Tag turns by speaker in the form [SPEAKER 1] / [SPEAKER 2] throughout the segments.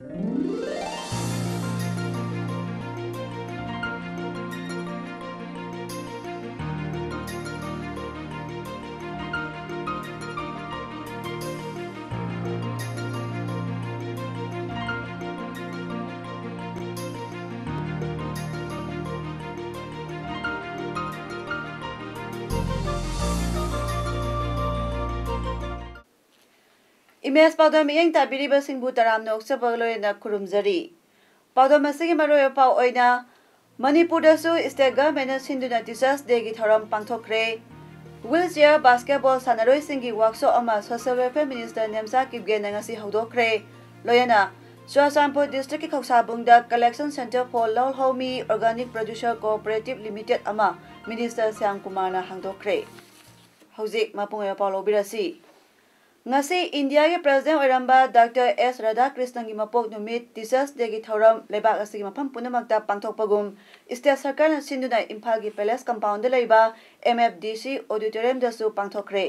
[SPEAKER 1] Música पाउडम मियंग ताबिरिबा सिंबु तराम नोक्सबा लोयना खुरुमजरी पाउडम मसिगी मरोय मणिपुरदसु स्टेट गवर्नमेंट सिंधुना टीचर्स डे की थरम पांथोखरे wheelchair basketball सानरोइसिंगी workshop social welfare minister Nemcha Kipgen नंगसी हौदोखरे लोयना चुराचानपुर डिस्ट्रिक्ट की खौसाबुंगदा collection centre for Louhomi organic producer cooperative limited minister Shyam Kumar ना हांगदोखरे हौजिक ꯉꯁꯤ ꯏꯟꯗꯤꯌꯥꯒꯤ ꯄ꯭ꯔꯁꯤꯗꯦꯟ ꯑꯣꯏꯔꯝꯕ ꯗꯥꯛꯇꯔ ꯑꯦꯁ ꯔꯥꯙꯥ ꯀ꯭ꯔꯤꯁꯅꯒꯤ ꯃꯄꯣꯛ ꯅꯨꯃꯤꯠ ꯇꯤꯆꯔꯁ ꯗꯦꯒꯤ ꯊꯧꯔꯝ ꯂꯩꯕꯥꯛ ꯑꯁꯤꯒꯤ ꯃꯐꯝ ꯄꯨꯝꯅꯃꯛꯇ ꯄꯥꯡꯊꯣꯛꯄꯒꯨꯝ ꯏꯁꯇꯦꯠ ꯁꯔꯀꯥꯔꯅ ꯁꯤꯟꯗꯨꯅ ꯏꯝꯐꯥꯜꯒꯤ ꯄꯦꯂꯦꯁ ꯀꯝꯄꯥꯎꯟꯗ ꯂꯩꯕ ꯑꯦꯝ ꯑꯦꯐ ꯗꯤ ꯁꯤ ꯑꯣꯗꯤꯇꯣꯔꯤꯌꯝꯗꯁꯨ ꯄꯥꯡꯊꯣꯛꯈ꯭ꯔꯦ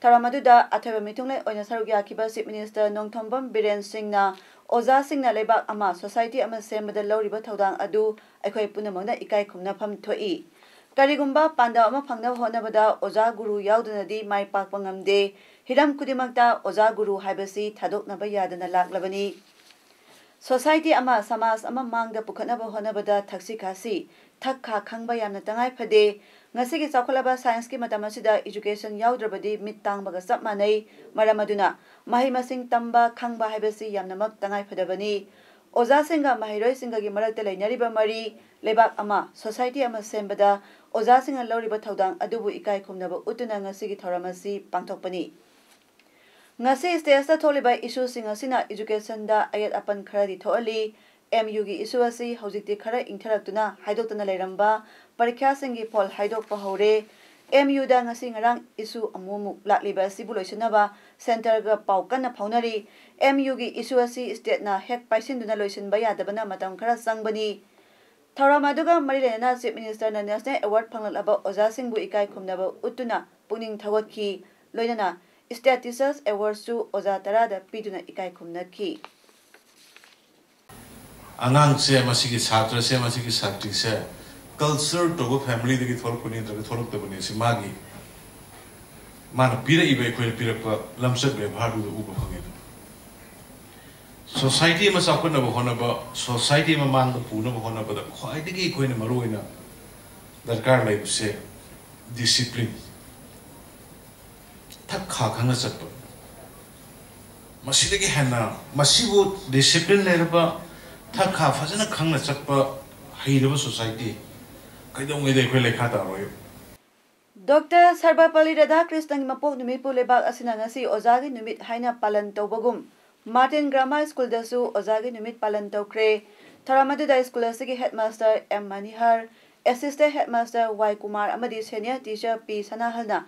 [SPEAKER 1] ꯊꯧꯔꯝ ꯑꯗꯨꯗ ꯑꯊꯣꯏꯕ ꯃꯤꯊꯨꯡꯂꯦ ꯑꯣꯏꯅ ꯁꯔꯨꯛ ꯌꯥꯈꯤꯕ ꯆꯤꯐ ꯃꯤꯅꯤꯁꯇꯔ ꯅꯣꯡꯊꯣꯝꯕꯝ ꯕꯤꯔꯦꯟ ꯁꯤꯡꯅ ꯑꯣꯖꯥꯁꯤꯡꯅ ꯂꯩꯕꯥꯛ ꯑꯃ ꯁꯣꯁꯥꯏꯇꯤ ꯑꯃ ꯁꯦꯝꯕꯗ ꯂꯧꯔꯤꯕ ꯊꯧꯗꯥꯡ ꯑꯗꯨ ꯑꯩꯈꯣꯏ ꯄꯨꯝꯅꯃꯛꯅ ꯏꯀꯥꯏ ꯈꯨꯝꯅꯐꯝ ꯊꯣꯛꯏ ꯀꯔꯤꯒꯨꯝꯕ ꯄꯥꯟꯗꯝ ꯑꯃ ꯐꯪꯅꯕ ꯍꯣꯠꯅꯕꯗ ꯑꯣꯖꯥ ꯒꯨꯔꯨ ꯌꯥꯎꯗꯅꯗꯤ ꯃꯥꯏ ꯄꯥꯛꯄ ꯉꯝꯗꯦ हिरम खुदिमक्ता ओजा गुरु थादोकनब यादना सोसाइटी समाज मांग पुखनब होनबदा थक्सी खासी थक खा यामना तंगाई फदे ngasi gi chakolaba science ki matam asida education yaudrabadi mit tangbaga sap manai maramaduna mahi masing tamba khangba haibasi yamnamak tangai phadabani oza ngasi stage tholi bai issue sing asina education da ayat apan khara di tholi MU gi issue asi hojikti khara intharak tuna haidok tana leiramba parikha sing gi phol haidok pa hore MU da ngasi ngarang issue amu mu lakli ba sibu loisuna ba center ga pau kan na phaunari MU gi issue asi state na hek paisin duna loisin ba ya dabana matam khara sangbani ꯊꯧꯔꯝ ꯑꯗꯨꯒ ꯃꯔꯤ ꯂꯩꯅꯅ chief ꯃꯤꯅꯤꯁꯇꯔꯅ national award ꯐꯪꯂꯛꯂꯕ ꯑꯣꯖꯥꯁꯤꯡꯕꯨ ꯏꯀꯥꯏ ꯈꯨꯝꯅꯕ ꯎꯠꯇꯨꯅ ꯄꯨꯛꯅꯤꯡ ꯊꯧꯒꯠꯈꯤ ꯂꯣꯏꯅꯅ थगोतखी लोइना स्टैटिसस अवार्ड्सु ओजा तरादा पीदुना इकाई खुमनखी
[SPEAKER 2] अनांग से मसिगी छात्र से मसिगी छात्री से कल्चर तो फैमिली दगी थोरकनी दगी थोरकतबनी से मागी मान पीर इबे कोई पीर प लमसक व्यवहार दु उब फंगे सोसाइटी में सापन न होनब society 탁 가강을 쳤고 마시되게 했나 마시고 디시플린 내려봐 탁가 파전에 강나 쳤봐 하이르버 소사이티 그동에도 그 레카다로요
[SPEAKER 1] Dr. Sarvapalli Radhakrishnan mapok numit pu lebak asina ngasi ozagi numit haina palan tawbagum Martin Grammar School dasu ozagi numit palan tawkre Tharamadu da school asigi headmaster M Manihar assistant headmaster Y Kumar amadi senior teacher P Sanahalna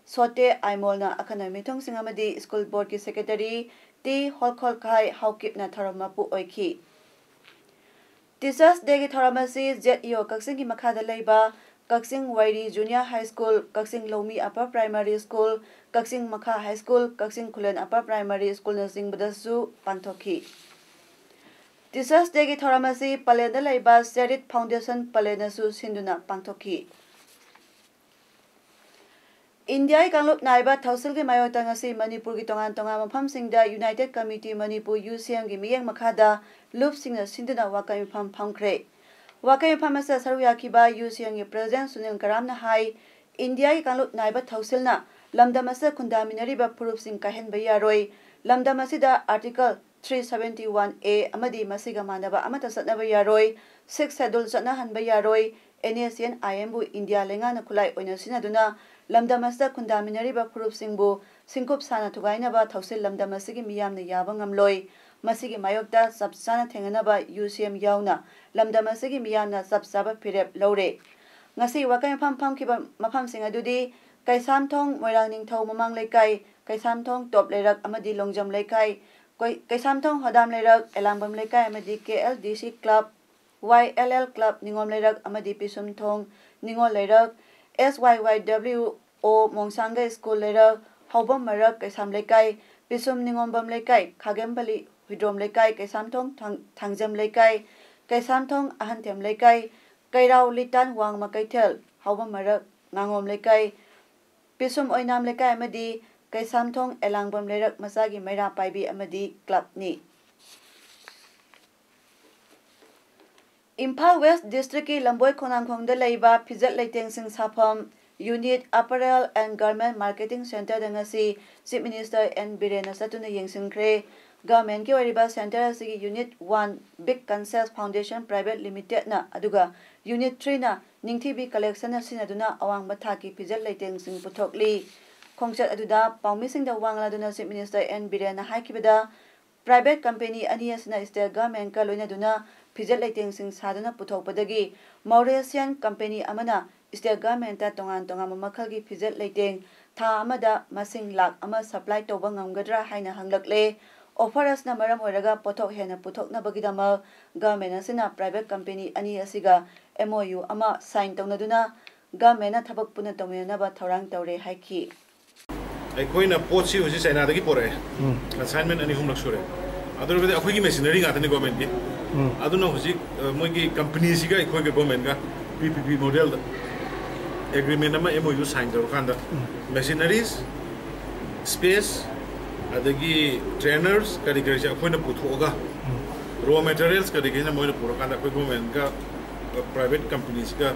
[SPEAKER 1] সোতে আইমল না আখানা মিথং সিং আমি school board কি secretary তে হল খল খাই হাউকিপ না থরম মাপু ওইখি টিচার্স ডে কি থরম আছে জেট ইউ কাকসিং কি মাখাদা Laiba Kakching Wairi junior high school Kakching Loumi upper primary school Kakching Makha high school Kakching Khullen upper primary school নসিং বদসু পান্তকি টিচার্স ডে কি থরম আছে পালেদা লাইবা সেরিট ফাউন্ডেশন পালেনসু সিন্দুনা পান্তকি India의 강롭 나이바 타우슬게 마요 땅아시 머니푸르기 동안 동안 팜싱다 유나이티드 커뮤니티 머니푸 유세형기 미행 마카다 룹싱나 신드나 와카미 팜 팜크레 와카미 팜에서 서루야키바 유세형의 프레젠 수능 가람나 하이 인디아의 강롭 나이바 타우슬나 람다마서 군다미너리바 푸룹싱 카헨바 야로이 람다마시다 아티클 371A amadi masiga manaba amata satnaba yaroi six schedule satna hanba yaroi NSN IMBU India lenga na kulai oina sinaduna lamdamasta khundaminari ba khurup singbu singkup sana thugaina ba thausil lamdamasi gi miyam na yaba ngamloi ꯃꯁꯤꯒꯤ ꯃꯥꯌꯣꯛꯇ ꯆꯞ ꯆꯥꯅ ꯊꯦꯡꯅꯅꯕ ꯌꯨ ꯁꯤ M ꯌꯥꯎꯅ ꯂꯝꯗꯝ ꯑꯁꯤꯒꯤ ꯃꯤꯌꯥꯝꯅ ꯆꯞ ꯆꯥꯕ ꯐꯤꯔꯦꯞ ꯂꯧꯔꯦ ꯉꯁꯤ ꯋꯥꯀꯩ ꯃꯐꯝ ꯐꯝꯈꯤꯕ ꯃꯐꯝꯁꯤꯡ ꯑꯗꯨꯗꯤ ꯀꯩꯁꯥꯝꯊꯣꯡ ꯃꯣꯏꯔꯥꯡ ꯅꯤꯡꯊꯧ ꯃꯃꯥꯡ ꯂꯩꯀꯥꯏ ꯀꯩꯁꯥꯝꯊꯣꯡ ꯇꯣꯞ ꯂꯩꯔꯛ ꯑꯃꯗꯤ ꯂꯣꯡꯖꯝ ꯂꯩꯀꯥꯏ ꯀꯩꯁꯥꯝꯊꯣꯡ ꯍꯣꯗꯥꯝ ꯂꯩꯔꯛ ꯑꯦꯂꯥꯡꯕꯝ ꯂꯩꯀꯥꯏ ꯑꯃꯗꯤ K L D C club Y L L club ꯅꯤꯉꯣꯝ ꯂꯩꯔꯛ ꯑꯃꯗꯤ ꯄꯤꯁꯨꯝꯊꯣꯡ ꯅꯤꯉꯣꯜ ꯂꯩꯔꯛ SYYWO Mongsangge Schoolera Hobam Mara Kaisam Lekai Pisum Ningom Bam Lekai Khagem Bali Hidrom Lekai Kaisam Thong Thangjem Lekai Kaisam Thong Ahan Tem Lekai Kairau Litan Wang Makaitel Hobam Mara Ngangom Lekai Pisum Oinam Lekai Amadi Kaisam Thong Elangbam Lerak Masagi Maira Paibi Amadi Club Ni Imphal west ꯗꯤꯁꯇ꯭ꯔꯤꯛꯀꯤ ꯂꯝꯕꯣꯏ ꯈꯣꯡꯅꯥꯡꯈꯣꯡꯗ ꯂꯩꯕ ꯐꯤꯖꯠ ꯂꯩꯇꯦꯡꯁꯤꯡ ꯁꯥꯐꯝ unit apparel and garment marketing ꯁꯦꯟꯇꯔꯗ ꯉꯁꯤ chip minister N ꯕꯤꯔꯦꯟꯅ ꯆꯠꯇꯨꯅ ꯌꯦꯡꯁꯤꯟꯈ꯭ꯔꯦ ꯒꯃꯦꯟꯒꯤ ꯑꯣꯏꯔꯤꯕ ꯁꯦꯟꯇꯔ ꯑꯁꯤꯒꯤ unit one big concerns foundation private ꯂꯤꯃꯤꯇꯦꯗꯅ ꯑꯗꯨꯒ ꯌꯨꯅꯤꯠ ꯊ꯭ꯔꯤꯅ ꯅꯤꯡꯊꯤꯕꯤ ꯀꯂꯦꯛꯁꯟ ꯁꯤꯖꯤꯟꯅꯗꯨꯅ ꯑꯋꯥꯡꯕ ꯊꯥꯛꯀꯤ ꯐꯤꯖꯠ ꯂꯩꯇꯦꯡꯁꯤꯡ ꯄꯨꯊꯣꯛꯂꯤ ꯈꯣꯡꯆꯠ ꯑꯗꯨꯗ ꯄꯥꯎꯃꯤꯁꯤꯡꯗ ꯋꯥ ꯉꯥꯡꯂꯗꯨꯅ ꯆꯤꯞ ꯃꯤꯅꯤꯁꯇꯔ ꯑꯦꯟ ꯕꯤꯔꯦꯟꯅ ꯍꯥꯏꯈꯤꯕꯗ private company anias na is the government ka loina duna phijal lighting sing sadana puthok padagi mauritian company amana is the government ta tongan tonga ma makhal gi phijal lighting tha amada masing lak ama supply to bangam gadra haina hanglakle offer as na maram oiraga puthok hena puthok na bagida ma government asina private company ani asiga mou ama sign tongna duna government na thabak puna tongena ba thorang tawre haiki
[SPEAKER 3] ꯑꯩꯈꯣꯏꯅ ꯄꯣꯠꯁꯤ ꯍꯧꯖꯤꯛ ꯆꯥꯏꯅꯥꯗꯒꯤ ꯄꯣꯔꯛꯑꯦ ꯀꯟꯁꯥꯏꯟꯃꯦꯟ ꯑꯅꯤ ꯑꯍꯨꯝꯂꯛ ꯁꯨꯔꯦ ꯑꯗꯨ ꯑꯣꯏꯔꯒꯗꯤ ꯑꯩꯈꯣꯏꯒꯤ machinery ꯉꯥꯛꯇꯅꯤ ꯒꯣꯔꯃꯦꯟꯠꯀꯤ ꯑꯗꯨꯅ ꯍꯧꯖꯤꯛ ꯃꯣꯏꯒꯤ ꯀꯝꯄꯅꯤꯁꯤꯒ ꯑꯩꯈꯣꯏꯒ ꯒꯣꯔꯃꯦꯟꯠꯒ ꯄꯤ ꯄꯤ ꯄꯤ ꯃꯣꯗꯦꯜꯗ ꯑꯦꯒ꯭ꯔꯤꯃꯦꯟ ꯑꯃ ꯑꯦꯝ ꯑꯣ ꯌꯨ ꯁꯥꯏꯟ ꯇꯧꯔꯀꯥꯟꯗ ꯃꯦꯁꯤꯅꯔꯤꯁ ꯁ꯭ꯄꯦꯁ ꯑꯗꯒꯤ ꯇ꯭ꯔꯦꯅꯔꯁ ꯀꯔꯤ ꯀꯔꯤꯁꯦ ꯑꯩꯈꯣꯏꯅ ꯄꯨꯊꯣꯛꯑꯒ ꯔꯣ ꯃꯦꯇꯔꯤꯌꯦꯜꯁ ꯀꯔꯤ ꯀꯔꯤꯅ ꯃꯣꯏꯅ ꯄꯨꯔꯀꯥꯟꯗ ꯑꯩꯈꯣꯏ ꯒꯣꯔꯃꯦꯟꯠꯒ ꯄ꯭ꯔꯥꯏꯚꯦꯠ ꯀꯝꯄꯅꯤꯁꯤꯒ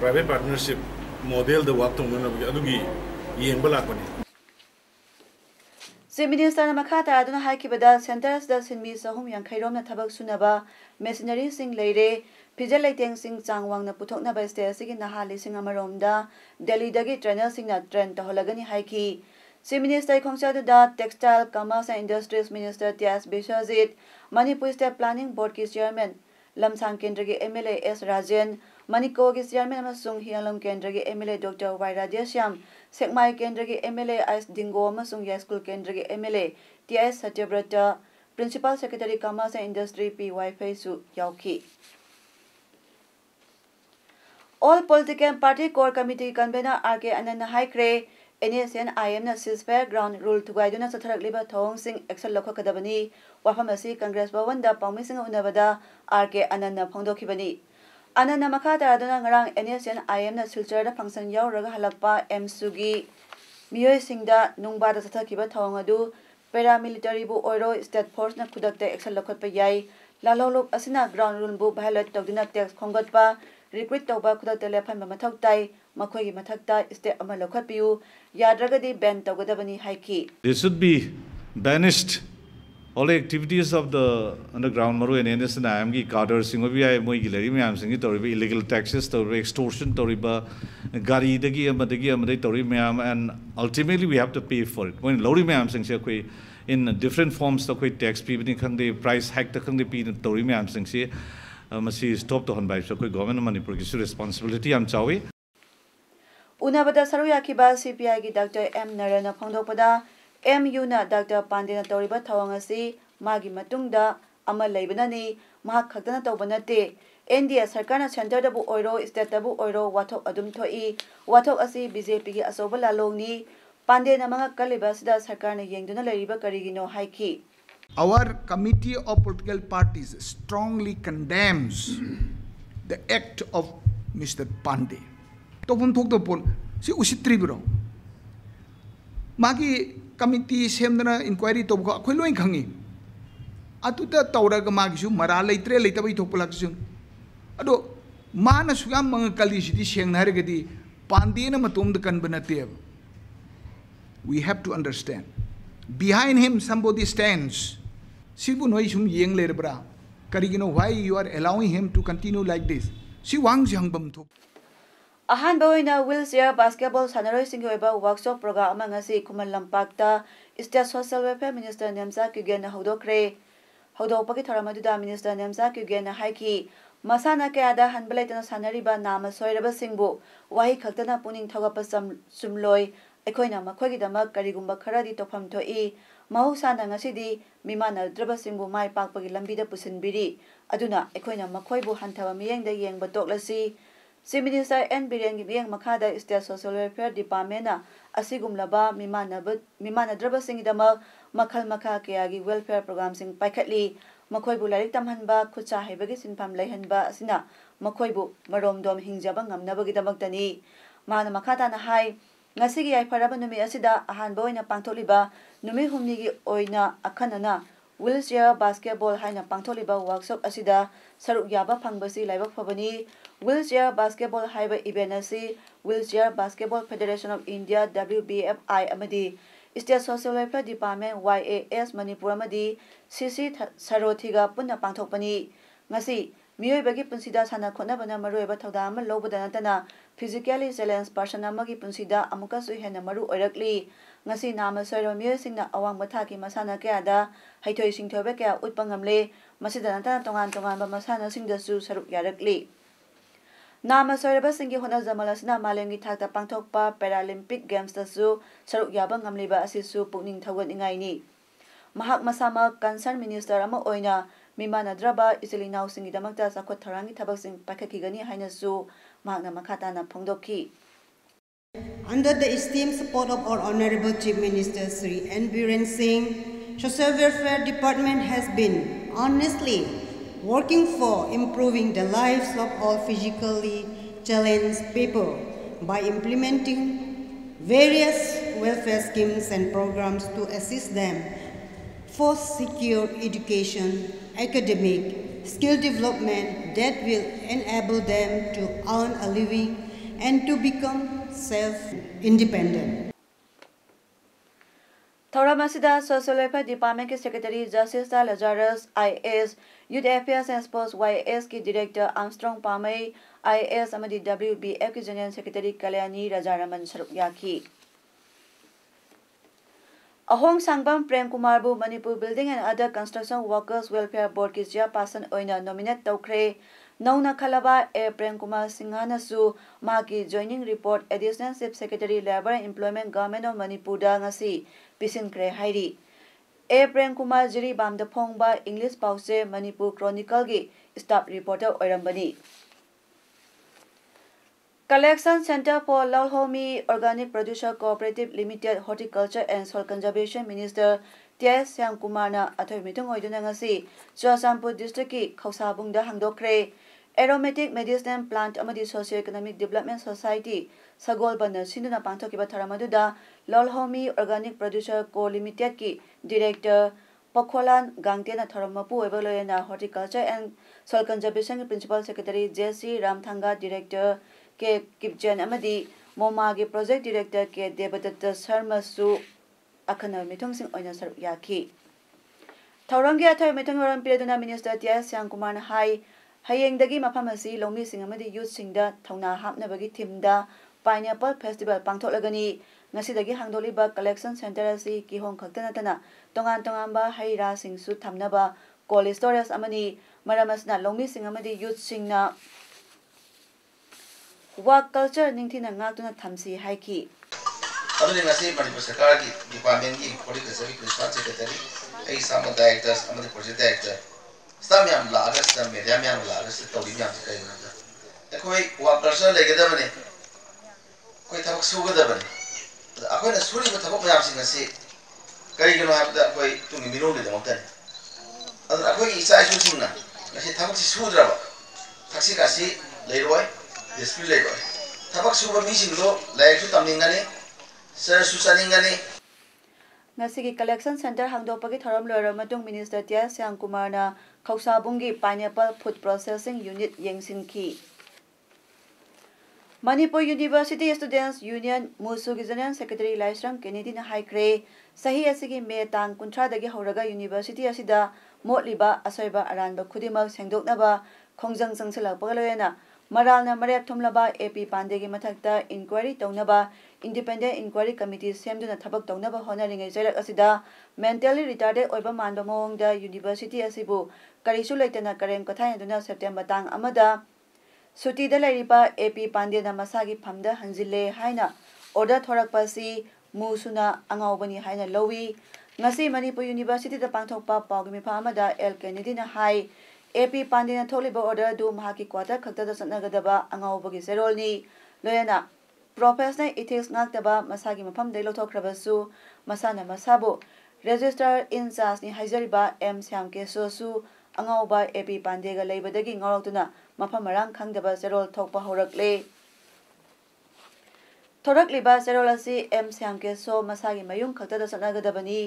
[SPEAKER 3] ꯄ꯭ꯔꯥꯏꯚꯦꯠ ꯄꯥꯔꯠꯅꯔꯁꯤꯞ ꯃꯣꯗꯦꯜꯗ ꯋꯥꯛ ꯇꯧꯅꯅꯕꯒꯤ ꯑꯗꯨꯒꯤ ꯌꯦꯡꯕ ꯂꯥꯛꯄꯅꯤ
[SPEAKER 1] ꯆꯤꯞ ꯃꯤꯅꯤꯁꯇꯔꯅ ꯃꯈꯥ ꯇꯥꯗꯨꯅ ꯍꯥꯏꯈꯤꯕꯗ ꯁꯦꯟꯇꯔ ꯑꯁꯤꯗ ꯁꯤꯟꯃꯤ ꯆꯍꯨꯝ ꯌꯥꯡꯈꯩꯔꯣꯝꯅ ꯊꯕꯛ ꯁꯨꯅꯕ ꯃꯦꯁꯤꯅꯔꯤꯁꯤꯡ ꯂꯩꯔꯦ ꯐꯤꯖꯠ ꯂꯩꯇꯦꯡꯁꯤꯡ ꯆꯥꯡ ꯋꯥꯡꯅ ꯄꯨꯊꯣꯛꯅꯕ ꯁ꯭ꯇꯦꯠ ꯑꯁꯤꯒꯤ ꯅꯍꯥ ꯂꯤꯁꯤꯡ ꯑꯃꯔꯣꯝꯗ ꯗꯦꯜꯂꯤꯗꯒꯤ ꯇ꯭ꯔꯦꯅꯔꯁꯤꯡꯅ ꯇ꯭ꯔꯦꯟ ꯇꯧꯍꯜꯂꯒꯅꯤ ꯍꯥꯏꯈꯤ ꯆꯤꯞ ꯃꯤꯅꯤꯁꯇꯔ ꯈꯣꯡꯆꯠ ꯑꯗꯨꯗ textile commerce and industries minister T S Biswajit Manipur state planning ꯕꯣꯔꯗꯀꯤ ꯆꯤꯌꯔꯃꯦꯟ ꯂꯝꯁꯥꯡ ꯀꯦꯟꯗ꯭ꯔꯒꯤ M L A S Rajen ꯃꯅꯤꯀꯣꯒꯤ chairman ꯑꯃꯁꯨꯡ ꯍꯤꯌꯥꯡꯂꯝ ꯀꯦꯟꯗ꯭ꯔꯒꯤ M L A doctor why Radheshyam Sekmai ꯀꯦꯟꯗ꯭ꯔꯒꯤ M L A ice ꯗꯤꯡꯒꯣ ꯑꯃꯁꯨꯡ ꯌꯥꯏꯁꯀꯨꯜ ꯀꯦꯟꯗ꯭ꯔꯒꯤ M L A T S ꯁꯇ꯭ꯌꯕ꯭ꯔꯇ principal secretary commerce N industry ꯄꯤ ꯋꯥꯏꯐꯩꯁꯨ ꯌꯥꯎꯈꯤ all political party core committee convener R K ꯑꯅꯟꯅ ꯍꯥꯏꯈ꯭ꯔꯦ N S N I ꯑꯦꯝꯅ ꯁꯤꯖꯐꯥꯌꯔ ground rule ꯊꯨꯒꯥꯏꯗꯨꯅ ꯆꯠꯊꯔꯛꯂꯤꯕ ꯊꯧꯑꯣꯡꯁꯤꯡ action ꯂꯧꯈꯠꯀꯗꯕꯅꯤ ꯋꯥꯐꯝ ꯑꯁꯤ Congress ꯚꯋꯟꯗ ꯄꯥꯎꯃꯤꯁꯤꯡꯒ ꯎꯅꯕꯗ ꯑꯥꯔ ꯀꯦ ꯑꯅꯟꯅ ꯐꯣꯡꯗꯣꯛꯈꯤꯕꯅꯤ ꯑꯅꯟꯅ ꯃꯈꯥ ꯇꯥꯔꯗꯨꯅ ꯉꯔꯥꯡ N S N I ꯑꯦꯝꯅ ꯁꯤꯜꯆꯔꯗ function ꯌꯥꯎꯔꯨꯔꯒ ꯍꯜꯂꯛꯄ ꯑꯦꯝꯁꯨꯒꯤ ꯃꯤꯑꯣꯏꯁꯤꯡꯗ ꯅꯨꯡꯕꯥꯗ ꯆꯠꯊꯈꯤꯕ ꯊꯧꯑꯣꯡ ꯑꯗꯨ ꯄꯦꯔꯥꯃꯤꯂꯤꯇꯔꯤꯕꯨ ꯑꯣꯏꯔꯣ ꯁ꯭ꯇꯦꯠ ꯐꯣꯔꯁꯅ ꯈꯨꯗꯛꯇ ꯑꯦꯛꯁꯟ ꯂꯧꯈꯠꯄ ꯌꯥꯏ ꯂꯥꯂꯧꯂꯨꯞ ꯑꯁꯤꯅ ꯒ꯭ꯔꯥꯎꯟ ꯔꯨꯜꯕꯨ ꯚꯥꯏꯑꯣꯂꯦꯠ ꯇꯧꯗꯨꯅ ꯇꯦꯛꯁ ꯈꯣꯝꯒꯠꯄ ꯔꯤꯀ꯭ꯔꯨꯏꯠ ꯇꯧꯕ ꯈꯨꯗꯛꯇ ꯂꯦꯞꯍꯟꯕ ꯃꯊꯧ ꯇꯥꯏ ꯃꯈꯣꯏꯒꯤ ꯃꯊꯛꯇ ꯁ꯭ꯇꯦꯞ ꯑꯃ ꯂꯧꯈꯠꯄꯤꯌꯨ ꯌꯥꯗ꯭ꯔꯒꯗꯤ ꯕꯦꯟ ꯇꯧꯒꯗꯕꯅꯤ ꯍꯥꯏꯈꯤ
[SPEAKER 4] There should be banished all the activities of the underground maru and NS and IM gi cadre singobi ay moi gi leri myam singi toriba illegal taxes toriba extortion toriba gari dagi amadagi amadai tori myam and ultimately we have to pay for it when lori myam sing se koi in different forms to koi tax pi bini khang de price hike ta khang de pi tori myam sing se masi stop to hon bai so koi government manipur gi responsibility am chawi
[SPEAKER 1] ꯎꯅꯕꯗ ꯁꯔꯨꯛ ꯌꯥꯈꯤꯕ ꯁꯤꯄꯤꯑꯥꯏꯒꯤ doctor M ꯅꯔꯦꯟꯅ ꯐꯣꯡꯗꯣꯛꯄꯗ M ꯌꯨꯅ doctor ꯄꯥꯟꯗꯦꯅ ꯇꯧꯔꯤꯕ ꯊꯧꯑꯣꯡ ꯑꯁꯤ ꯃꯥꯒꯤ ꯃꯇꯨꯡꯗ ꯑꯃ ꯂꯩꯕꯅꯅꯤ ꯃꯍꯥꯛ ꯈꯛꯇꯅ ꯇꯧꯕ ꯅꯠꯇꯦ ꯑꯦꯟ ꯗꯤ ꯑꯦ ꯁꯔꯀꯥꯔꯅ ꯁꯦꯟꯇꯔꯗꯕꯨ ꯑꯣꯏꯔꯣ ꯁ꯭ꯇꯦꯠꯇꯕꯨ ꯑꯣꯏꯔꯣ ꯋꯥꯊꯣꯛ ꯑꯗꯨꯝ ꯊꯣꯛꯏ ꯋꯥꯊꯣꯛ ꯑꯁꯤ ꯕꯤ ꯖꯦ ꯄꯤꯒꯤ ꯑꯆꯧꯕ ꯂꯥꯂꯣꯡꯅꯤ ꯄꯥꯟꯗꯦꯅ ꯃꯉꯛ ꯀꯜꯂꯤꯕ ꯑꯁꯤꯗ ꯁꯔꯀꯥꯔꯅ ꯌꯦꯡꯗꯨꯅ ꯂꯩꯔꯤꯕ ꯀꯔꯤꯒꯤꯅꯣ ꯍꯥꯏꯈꯤ
[SPEAKER 5] Our committee of political parties strongly condemns the act of Mr. Pandey. थोक्तपन si उसित्रिब्रो मागी कमिटी सेमदना इंक्वायरी तौबको अखोय लोय खंगी अतुता तौरग मागिसु मरा लेत्रे लेतबई थोकपलाकसु अदो माना सुगाम मंग कली सेंगना हरगदि पांदेना मतोमद कनब नतेब we have to understand behind him somebody stands sibu noi sum yeng lerbra karigino why you are allowing him to continue like this si wang jangbam thok
[SPEAKER 1] ꯑꯍꯥꯟꯕ ꯑꯣꯏꯅ will chair basketball ꯁꯥꯟꯅꯔꯣꯏꯁꯤꯡꯒꯤ ꯑꯣꯏꯕ workshop programme ꯑꯃ ꯉꯁꯤ ꯈꯨꯃꯟ ꯂꯝꯄꯥꯛꯇ state social welfare minister Nemcha ꯀꯤꯒꯦꯟꯅ ꯍꯧꯗꯣꯛꯈ꯭ꯔꯦ ꯍꯧꯗꯣꯛꯄꯒꯤ ꯊꯧꯔꯝ ꯑꯗꯨꯗ ꯃꯤꯅꯤꯁꯇꯔ ꯅꯦꯝꯆꯥ ꯀ꯭ꯌꯨꯒꯦꯟꯅ ꯍꯥꯏꯈꯤ ꯃꯁꯥꯟꯅ ꯀꯌꯥꯗ ꯍꯟꯕ ꯂꯩꯇꯅ ꯁꯥꯟꯅꯔꯤꯕ ꯅꯥꯝꯃ ꯁꯣꯏꯔꯕꯁꯤꯡꯕꯨ ꯋꯥꯍꯩ ꯈꯛꯇꯅ ꯄꯨꯛꯅꯤꯡ ꯊꯧꯒꯠꯄ ꯆꯨꯝꯂꯣꯏ ꯑꯩꯈꯣꯏꯅ ꯃꯈꯣꯏꯒꯤꯗꯃꯛ ꯀꯔꯤꯒꯨꯝꯕ ꯈꯔꯗꯤ ꯇꯧꯐꯝ ꯊꯣꯛꯏ ꯃꯍꯧꯁꯥꯅ ꯉꯁꯤꯗꯤ ꯃꯤꯃꯥꯟꯅꯗ꯭ꯔꯕꯁꯤꯡꯕꯨ ꯃꯥꯏ ꯄꯥꯛꯄꯒꯤ ꯂꯝꯕꯤꯗ ꯄꯨꯁꯤꯟꯕꯤꯔꯤ ꯑꯗꯨꯅ ꯑꯩꯈꯣꯏꯅ ꯃꯈꯣꯏꯕꯨ ꯍꯟꯊꯕ ꯃꯤꯠꯌꯦꯡꯗ ꯌꯦꯡꯕ ꯇꯣꯛꯂꯁꯤ ꯆꯤꯐ ꯃꯤꯅꯤꯁꯇꯔ ꯑꯦꯟ ꯕꯤꯔꯦꯟꯒꯤ ꯃꯤꯠꯌꯦꯡ ꯃꯈꯥꯗ ꯁ꯭ꯇꯦꯠ ꯁꯣꯁꯤꯌꯦꯜ ꯋꯦꯜꯐꯤꯌꯔ ꯗꯤꯄꯥꯔꯠꯃꯦꯟꯠꯅ ꯑꯁꯤꯒꯨꯝꯂꯕ ꯃꯤꯃꯥꯟꯅꯗ꯭ꯔꯕꯁꯤꯡꯒꯤꯗꯃꯛ ꯃꯈꯜ ꯃꯈꯥ ꯀꯌꯥꯒꯤ ꯋꯦꯜꯐꯤꯌꯔ ꯄ꯭ꯔꯣꯒ꯭ꯔꯥꯝꯁꯤꯡ ꯄꯥꯏꯈꯠꯂꯤ ꯃꯈꯣꯏꯕꯨ ꯂꯥꯏꯔꯤꯛ ꯇꯝꯍꯟꯕ ꯈꯨꯠꯁꯥ ꯍꯩꯕꯒꯤ ꯁꯤꯟꯐꯝ ꯂꯩꯍꯟꯕ ꯑꯁꯤꯅ ꯃꯈꯣꯏꯕꯨ ꯃꯔꯣꯝꯗꯣꯝ ꯍꯤꯡꯖꯕ ꯉꯝꯅꯕꯒꯤꯗꯃꯛꯇꯅꯤ ꯃꯍꯥꯛꯅ ꯃꯈꯥ ꯇꯥꯅ ꯍꯥꯏ ꯉꯁꯤꯒꯤ ꯌꯥꯏꯐꯔꯕ ꯅꯨꯃꯤꯠ ꯑꯁꯤꯗ ꯑꯍꯥꯟꯕ ꯑꯣꯏꯅ ꯄꯥꯡꯊꯣꯛꯂꯤꯕ ꯅꯨꯃꯤꯠ ꯍꯨꯝꯅꯤꯒꯤ ꯑꯣꯏꯅ ꯑꯈꯟꯅꯅ ꯋꯤꯜꯆꯤꯌꯔ ꯕꯥꯁꯀꯦꯠꯕꯣꯜ ꯍꯥꯏꯅ ꯄꯥꯡꯊꯣꯛꯂꯤꯕ ꯋꯥꯔꯛꯁꯣꯞ ꯑꯁꯤꯗ ꯁꯔꯨꯛ ꯌꯥꯕ ꯐꯪꯕꯁꯤ ꯂꯥꯏꯕꯛ ꯐꯕꯅꯤ ꯋꯤꯜꯆꯤꯌꯔ ꯕꯥꯁꯀꯦꯠꯕꯣꯜ ꯍꯥꯏꯕ ꯏꯚꯦꯟꯠ ꯑꯁꯤ ꯋꯤꯜꯆꯤꯌꯔ basketball federation of India W B F I ꯑꯃꯗꯤ state social welfare department why A S Manipur ꯑꯃꯗꯤ ꯁꯤ ꯁꯤ ꯁꯔꯣꯊꯤꯒ ꯄꯨꯟꯅ ꯄꯥꯡꯊꯣꯛꯄꯅꯤ ꯉꯁꯤ ꯃꯤꯑꯣꯏꯕꯒꯤ ꯄꯨꯟꯁꯤꯗ ꯁꯥꯟꯅ ꯈꯣꯠꯅꯕꯅ ꯃꯔꯨꯑꯣꯏꯕ ꯊꯧꯗꯥꯡ ꯑꯃ ꯂꯧꯕꯗ ꯅꯠꯇꯅ ꯐꯤꯖꯤꯀꯦꯜꯂꯤ ꯆꯦꯂꯦꯟꯖ ꯄꯔꯁꯟ ꯑꯃꯒꯤ ꯄꯨꯟꯁꯤꯗ ꯑꯃꯨꯛꯀꯁꯨ ꯍꯦꯟꯅ ꯃꯔꯨ ꯑꯣꯏꯔꯛꯂꯤ ꯉꯁꯤ ꯅꯥꯝꯃ ꯁꯣꯏꯔꯕ ꯃꯤꯑꯣꯏꯁꯤꯡꯅ ꯑꯋꯥꯡꯕ ꯊꯥꯛꯀꯤ ꯃꯁꯥꯟꯅ ꯀꯌꯥꯗ ꯍꯩꯊꯣꯏ ꯁꯤꯡꯊꯣꯏꯕ ꯀꯌꯥ ꯎꯠꯄ ꯉꯝꯂꯦ ꯃꯁꯤꯗ ꯅꯠꯇꯅ ꯇꯣꯉꯥꯟ ꯇꯣꯉꯥꯟꯕ ꯃꯁꯥꯟꯅꯁꯤꯡꯗꯁꯨ ꯁꯔꯨꯛ ꯌꯥꯔꯛꯂꯤ ꯅꯥꯝꯃ ꯁꯣꯏꯔꯕꯁꯤꯡꯒꯤ ꯍꯣꯠꯅꯖꯃꯜ ꯑꯁꯤꯅ ꯃꯥꯂꯦꯝꯒꯤ ꯊꯥꯛꯇ ꯄꯥꯡꯊꯣꯛꯄ ꯄꯦꯔꯥꯂꯤꯝꯄꯤꯛ ꯒꯦꯝꯁꯇꯁꯨ ꯁꯔꯨꯛ ꯌꯥꯕ ꯉꯝꯂꯤꯕ ꯑꯁꯤꯁꯨ ꯄꯨꯛꯅꯤꯡ ꯊꯧꯒꯠꯅꯤꯡꯉꯥꯏꯅꯤ ꯃꯍꯥꯛ ꯃꯁꯥꯃꯛ ꯀꯟꯁꯔꯟ ꯃꯤꯅꯤꯁꯇꯔ ꯑꯃ ꯑꯣꯏꯅ ꯃꯤꯃꯥꯟꯅꯗ꯭ꯔꯕ ꯏꯆꯤꯜ ꯏꯅꯥꯎꯁꯤꯡꯒꯤꯗꯃꯛꯇ ꯆꯥꯎꯈꯠ ꯊꯧꯔꯥꯡꯒꯤ ꯊꯕꯛꯁꯤꯡ ꯄꯥꯏꯈꯠꯈꯤꯒꯅꯤ ꯍꯥꯏꯅꯁꯨ ꯃꯍꯥꯛꯅ ꯃꯈꯥ ꯇꯥꯅ ꯐꯣꯡꯗꯣꯛꯈꯤ
[SPEAKER 6] Under the esteemed support of our Honorable Chief Minister Sri N. Biren Singh, Social Welfare Department has been honestly working for improving the lives of all physically challenged people by implementing various welfare schemes and programs to assist them for secure education, academic, skill development that will enable them to earn a living and to become self-independent.
[SPEAKER 1] Thoramasidas Sosolepa Department Secretary Justice Lazarus, IS Youth Affairs and Sports YS के director Armstrong Pame IS अमदी WBF की general secretary Kalyani Rajaraman सरुक याखी Ahongsangbam Prem Kumar बु Manipur building and other construction workers welfare board की chairperson ओइना nominate तौखरे नौना खलबा ए प्रेम कुमार सिंहा की joining report additional chief secretary labour employment government of Manipur दा ngasi pisin kre hairi. ꯑꯦ ꯄ꯭ꯔꯦꯝ ꯀꯨꯃꯥꯔ ꯖꯤꯔꯤꯕꯥꯝꯗ ꯐꯣꯡꯕ ꯏꯪꯂꯤꯁ ꯄꯥꯎꯆꯦ ꯃꯅꯤꯄꯨꯔ ꯀ꯭ꯔꯣꯅꯤꯀꯜꯒꯤ staff reporter ꯑꯣꯏꯔꯝꯕꯅꯤ Collection Center for Lalhomi Organic Producer Cooperative Limited Horticulture and Soil Conservation Minister T.S. Syamkumarna ꯑꯊꯣꯏ ꯃꯤꯊꯨꯡ ꯑꯣꯏꯗꯨꯅ ꯉꯁꯤ ꯆꯨꯔꯆꯥꯟꯄꯨꯔ ꯗꯤꯁꯇ꯭ꯔꯤꯛꯀꯤ ꯈꯧꯁꯥꯕꯨꯡꯗ ꯍꯥꯡꯗꯣꯛꯈ꯭ꯔꯦ ꯑꯦꯔꯣꯃꯦꯇꯤꯛ ꯃꯦꯗꯤꯁꯤꯅꯦꯜ ꯄ꯭ꯂꯥꯟꯠ ꯑꯃꯗꯤ socio economic development society sagol ban sindu na pangtho ki batharamadu da lolhomi organic producer co limited ki director Pokholan Gangte na Tharamapu Evaloya na Horticulture and Soil Conservation Principal Secretary J.C. Ramthanga Director K. Kipchen Amadi MoMA ge Project Director K. Devadatta Sharma su akhana mithong sing oina sar yaki Thaurang ge athai mithong ram pireduna Minister T.S. Shyamkumar hai hayeng dagi mafam asi longmi sing amadi youth sing da thauna hapna bagi thimda 파인애플 페스티벌 방토라가니 ngasi hangdoli ba collection center asi
[SPEAKER 7] ki hong khakta na tana tongan tongan ba hai ra sing su thamna ba cold storage amani maramas na longmi sing amadi youth sing na wa culture ning thina ngak
[SPEAKER 1] tuna thamsi hai ki
[SPEAKER 7] amani ngasi manipur sarkar ki department ki political service principal secretary ai samad directors amadi project director samyam la agas samyam la agas tawli yam kai na ta koi wa culture legeda mane ꯑꯩꯈꯣꯏ ꯊꯕꯛ ꯁꯨꯒꯗꯕꯅꯤ ꯑꯗ ꯑꯩꯈꯣꯏꯅ ꯁꯨꯔꯤꯕ ꯊꯕꯛ ꯃꯌꯥꯝꯁꯤꯡ ꯑꯁꯤ ꯀꯔꯤꯒꯤꯅꯣ ꯍꯥꯏꯕꯗ ꯑꯩꯈꯣꯏ ꯇꯨꯡꯒꯤ ꯃꯤꯔꯣꯜꯒꯤꯗꯃꯛꯇꯅꯤ ꯑꯗꯨꯅ ꯑꯩꯈꯣꯏꯒꯤ ꯏꯆꯥ ꯏꯁꯨꯁꯤꯡꯅ ꯉꯁꯤ ꯊꯕꯛꯁꯤ ꯁꯨꯗ꯭ꯔꯕ ꯊꯛꯁꯤ ꯈꯥꯁꯤ ꯂꯩꯔꯣꯏ ꯗꯤꯁꯄ꯭ꯂꯤꯟ ꯂꯩꯔꯣꯏ ꯊꯕꯛ ꯁꯨꯕ ꯃꯤꯁꯤꯡꯗꯣ ꯂꯥꯏꯔꯤꯛꯁꯨ ꯇꯝꯅꯤꯡꯒꯅꯤ ꯆꯔꯆꯁꯨ ꯆꯠꯅꯤꯡꯒꯅꯤ
[SPEAKER 1] ꯉꯁꯤꯒꯤ ꯀꯂꯦꯛꯁꯟ ꯁꯦꯟꯇꯔ ꯍꯥꯡꯗꯣꯛꯄꯒꯤ ꯊꯧꯔꯝ ꯂꯣꯏꯔꯕ ꯃꯇꯨꯡ ꯃꯤꯅꯤꯁꯇꯔ ꯇꯤ ꯑꯦꯁ ꯁ꯭ꯌꯥꯝꯀꯨꯃꯥꯔꯅ ꯈꯧꯁꯥꯕꯨꯡꯒꯤ ꯄꯥꯏꯅꯦꯄꯜ ꯐꯨꯗ ꯄ꯭ꯔꯣꯁꯦꯁꯤꯡ ꯌꯨꯅꯤꯠ ꯌꯦꯡꯁꯤꯟꯈꯤ Manipur University Students Union Musu Gizanan Secretary Laisram Kennedy na haikre sahi asigi me tang kuntra dagi hauraga university asida motliba asoiba aranba khudimak sengdoknaba khongjang changsela pagaloyena maral na marep thomlaba AP Pandey gi mathakta inquiry tongnaba independent inquiry committee semduna thabak tongnaba honoring jailak asida mentally retarded oiba manba mongda university asibu karisu leitena karem kathai aduna september tang amada ꯁꯨꯇꯤꯗ ꯂꯩꯔꯤꯕ ꯑꯦꯄꯤ ꯄꯥꯟꯗꯦꯅ ꯃꯁꯥꯒꯤ ꯐꯝꯗ ꯍꯟꯖꯤꯜꯂꯦ ꯍꯥꯏꯅ order ꯊꯣꯔꯛꯄ ꯑꯁꯤ ꯃꯨꯁꯨꯅ ꯑꯉꯥꯎꯕꯅꯤ ꯍꯥꯏꯅ ꯂꯧꯏ ꯉꯁꯤ ꯃꯅꯤꯄꯨꯔ ꯌꯨꯅꯤꯚꯔꯁꯤꯇꯤꯗ ꯄꯥꯡꯊꯣꯛꯄ ꯄꯥꯎꯒꯤ ꯃꯤꯐꯝ ꯑꯃꯗ ꯑꯦꯜ ꯀꯦꯅꯦꯗꯤꯅ ꯍꯥꯏ ꯑꯦꯄꯤ ꯄꯥꯟꯗꯦꯅ ꯊꯣꯛꯂꯤꯕ ꯑꯣꯔꯗꯔ ꯑꯗꯨ ꯃꯍꯥꯛꯀꯤ ꯀ꯭ꯋꯥꯇꯔ ꯈꯛꯇꯗ ꯆꯠꯅꯒꯗꯕ ꯑꯉꯥꯎꯕꯒꯤ ꯆꯦꯔꯣꯜꯅꯤ ꯂꯣꯏꯅꯅ ꯄ꯭ꯔꯣꯐꯦꯁꯅꯦꯜ ꯏꯊꯤꯛꯁ ꯉꯥꯛꯇꯕ ꯃꯁꯥꯒꯤ ꯃꯐꯝꯗꯒꯤ ꯂꯧꯊꯣꯛꯈ꯭ꯔꯕꯁꯨ ꯃꯁꯥꯅ ꯃꯁꯥꯕꯨ ꯔꯦꯖꯤꯁꯇꯔ ꯏꯟꯆꯥꯔꯖꯅꯤ ꯍꯥꯏꯖꯔꯤꯕ ꯑꯦꯝ ꯁ꯭ꯌꯥꯝ ꯀꯦꯁꯣꯁꯨ ꯑꯉꯥꯎꯕ ꯑꯦꯄꯤ ꯄꯥꯟꯗꯦꯒ ꯂꯩꯕꯗꯒꯤ ꯉꯥꯎꯔꯛꯇꯨꯅ ꯃꯐꯝ ꯃꯔꯥꯡ ꯈꯪꯗꯕ ꯆꯦꯔꯣꯜ ꯊꯣꯛꯄ ꯍꯧꯔꯛꯂꯦ ꯊꯣꯔꯛꯂꯤꯕ ꯆꯦꯔꯣꯜ ꯑꯁꯤ ꯑꯦꯝ ꯁ꯭ꯌꯥꯝ ꯀꯦꯁꯣ ꯃꯁꯥꯒꯤ ꯃꯌꯨꯝ ꯈꯛꯇꯗ ꯆꯠꯅꯒꯗꯕꯅꯤ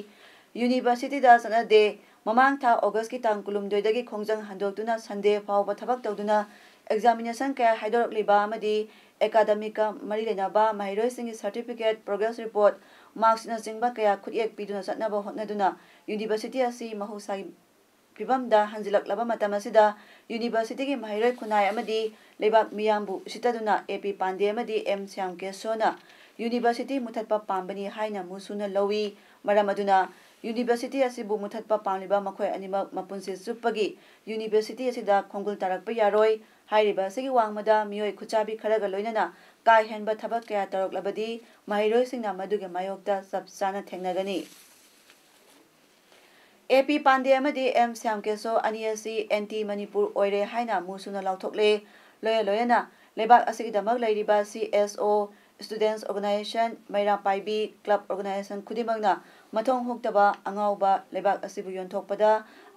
[SPEAKER 1] ꯌꯨꯅꯤꯚꯔꯁꯤꯇꯤꯗ ꯆꯠꯅꯗꯦ ꯃꯃꯥꯡ ꯊꯥ ꯑꯣꯒꯁꯀꯤ ꯇꯥꯡ ꯀꯨꯟꯍꯨꯝꯗꯣꯏꯗꯒꯤ ꯈꯣꯡꯖꯪ ꯍꯟꯗꯣꯛꯇꯨꯅ ꯁꯟꯗꯦ ꯐꯥꯎꯕ ꯊꯕꯛ ꯇꯧꯗꯨꯅ ꯑꯦꯛꯖꯥꯃꯤꯅꯦꯁꯟ ꯀꯌꯥ ꯍꯥꯏꯗꯣꯔꯛꯂꯤꯕ ꯑꯃꯗꯤ ꯑꯦꯀꯥꯗꯃꯤꯛꯀ ꯃꯔꯤ ꯂꯩꯅꯕ ꯃꯍꯩꯔꯣꯏꯁꯤꯡꯒꯤ ꯁꯔꯇꯤꯐꯤꯀꯦꯠ ꯄ꯭ꯔꯣꯒ꯭ꯔꯦꯁ ꯔꯤꯄꯣꯔꯠ ꯃꯥꯔꯛꯁꯤꯅꯆꯤꯡꯕ ꯀꯌꯥ ꯈꯨꯠꯌꯦꯛ ꯄꯤꯗꯨꯅ ꯆꯠꯅꯕ ꯍꯣꯠꯅꯗꯨꯅ ꯌꯨꯅꯤꯚꯔꯁꯤꯇꯤ ꯑꯁꯤ ꯃꯍꯧꯁꯥꯒꯤ ꯐꯤꯕꯝꯗ ꯍꯟꯖꯤꯜꯂꯛꯂꯕ ꯃꯇꯝ ꯑꯁꯤꯗ ꯌꯨꯅꯤꯚꯔꯁꯤꯇꯤꯒꯤ ꯃꯍꯩꯔꯣꯏ ꯈꯨꯟꯅꯥꯏ ꯑꯃꯗꯤ ꯂꯩꯕꯥꯛ ꯃꯤꯌꯥꯝꯕꯨ ꯎꯁꯤꯠꯇꯗꯨꯅ ꯑꯦ ꯄꯤ ꯄꯥꯟꯗꯦ ꯑꯃꯗꯤ ꯑꯦꯝ ꯁ꯭ꯌꯥꯝ ꯀꯦꯁꯣꯅ ꯌꯨꯅꯤꯚꯔꯁꯤꯇꯤ ꯃꯨꯊꯠꯄ ꯄꯥꯝꯕꯅꯤ ꯍꯥꯏꯅ ꯃꯨꯁꯨꯅ ꯂꯧꯏ ꯃꯔꯝ ꯑꯗꯨꯅ ꯌꯨꯅꯤꯚꯔꯁꯤꯇꯤ ꯑꯁꯤꯕꯨ ꯃꯨꯊꯠꯄ ꯄꯥꯝꯂꯤꯕ ꯃꯈꯣꯏ ꯑꯅꯤꯃꯛ ꯃꯄꯨꯟꯁꯤ ꯆꯨꯞꯄꯒꯤ ꯌꯨꯅꯤꯚꯔꯁꯤꯇꯤ ꯑꯁꯤꯗ ꯈꯣꯡꯒꯨꯜ ꯇꯥꯔꯛꯄ ꯌꯥꯔꯣꯏ ꯍꯥꯏꯔꯤꯕ ꯑꯁꯤꯒꯤ ꯋꯥꯡꯃꯗ ꯃꯤꯑꯣꯏ ꯈꯨꯠꯆꯥꯕꯤ ꯈꯔꯒ ꯂꯣꯏꯅꯅ ꯀꯥ ꯍꯦꯟꯕ ꯊꯕꯛ ꯀꯌꯥ ꯇꯧꯔꯛꯂꯕꯗꯤ ꯃꯍꯩꯔꯣꯏꯁꯤꯡꯅ ꯃꯗꯨꯒꯤ ꯃꯥꯌꯣꯛꯇ ꯆꯞ ꯆꯥꯅ ꯊꯦꯡꯅꯒꯅꯤ ꯑꯦ ꯄꯤ ꯄꯥꯟꯗꯦ ꯑꯃꯗꯤ ꯑꯦꯝ ꯁ꯭ꯌꯥꯝꯀꯦꯁꯣ ꯑꯅꯤ ꯑꯁꯤ ꯑꯦꯟꯇꯤ ꯃꯅꯤꯄꯨꯔ ꯑꯣꯏꯔꯦ ꯍꯥꯏꯅ ꯃꯨꯁꯨꯅ ꯂꯥꯎꯊꯣꯛꯂꯦ ꯂꯣꯏꯅ ꯂꯣꯏꯅꯅ ꯂꯩꯕꯥꯛ ꯑꯁꯤꯒꯤꯗꯃꯛ ꯂꯩꯔꯤꯕ ꯁꯤ ꯑꯦꯁ ꯑꯣ ꯁ꯭ꯇꯨꯗꯦꯟꯠꯁ organisation Meira Paibi club organisation ꯈꯨꯗꯤꯡꯃꯛꯅ ꯃꯊꯣꯡ ꯍꯣꯛꯇꯕ ꯑꯉꯥꯎꯕ ꯂꯩꯕꯥꯛ ꯑꯁꯤꯕꯨ ꯌꯣꯟꯊꯣꯛꯄꯗ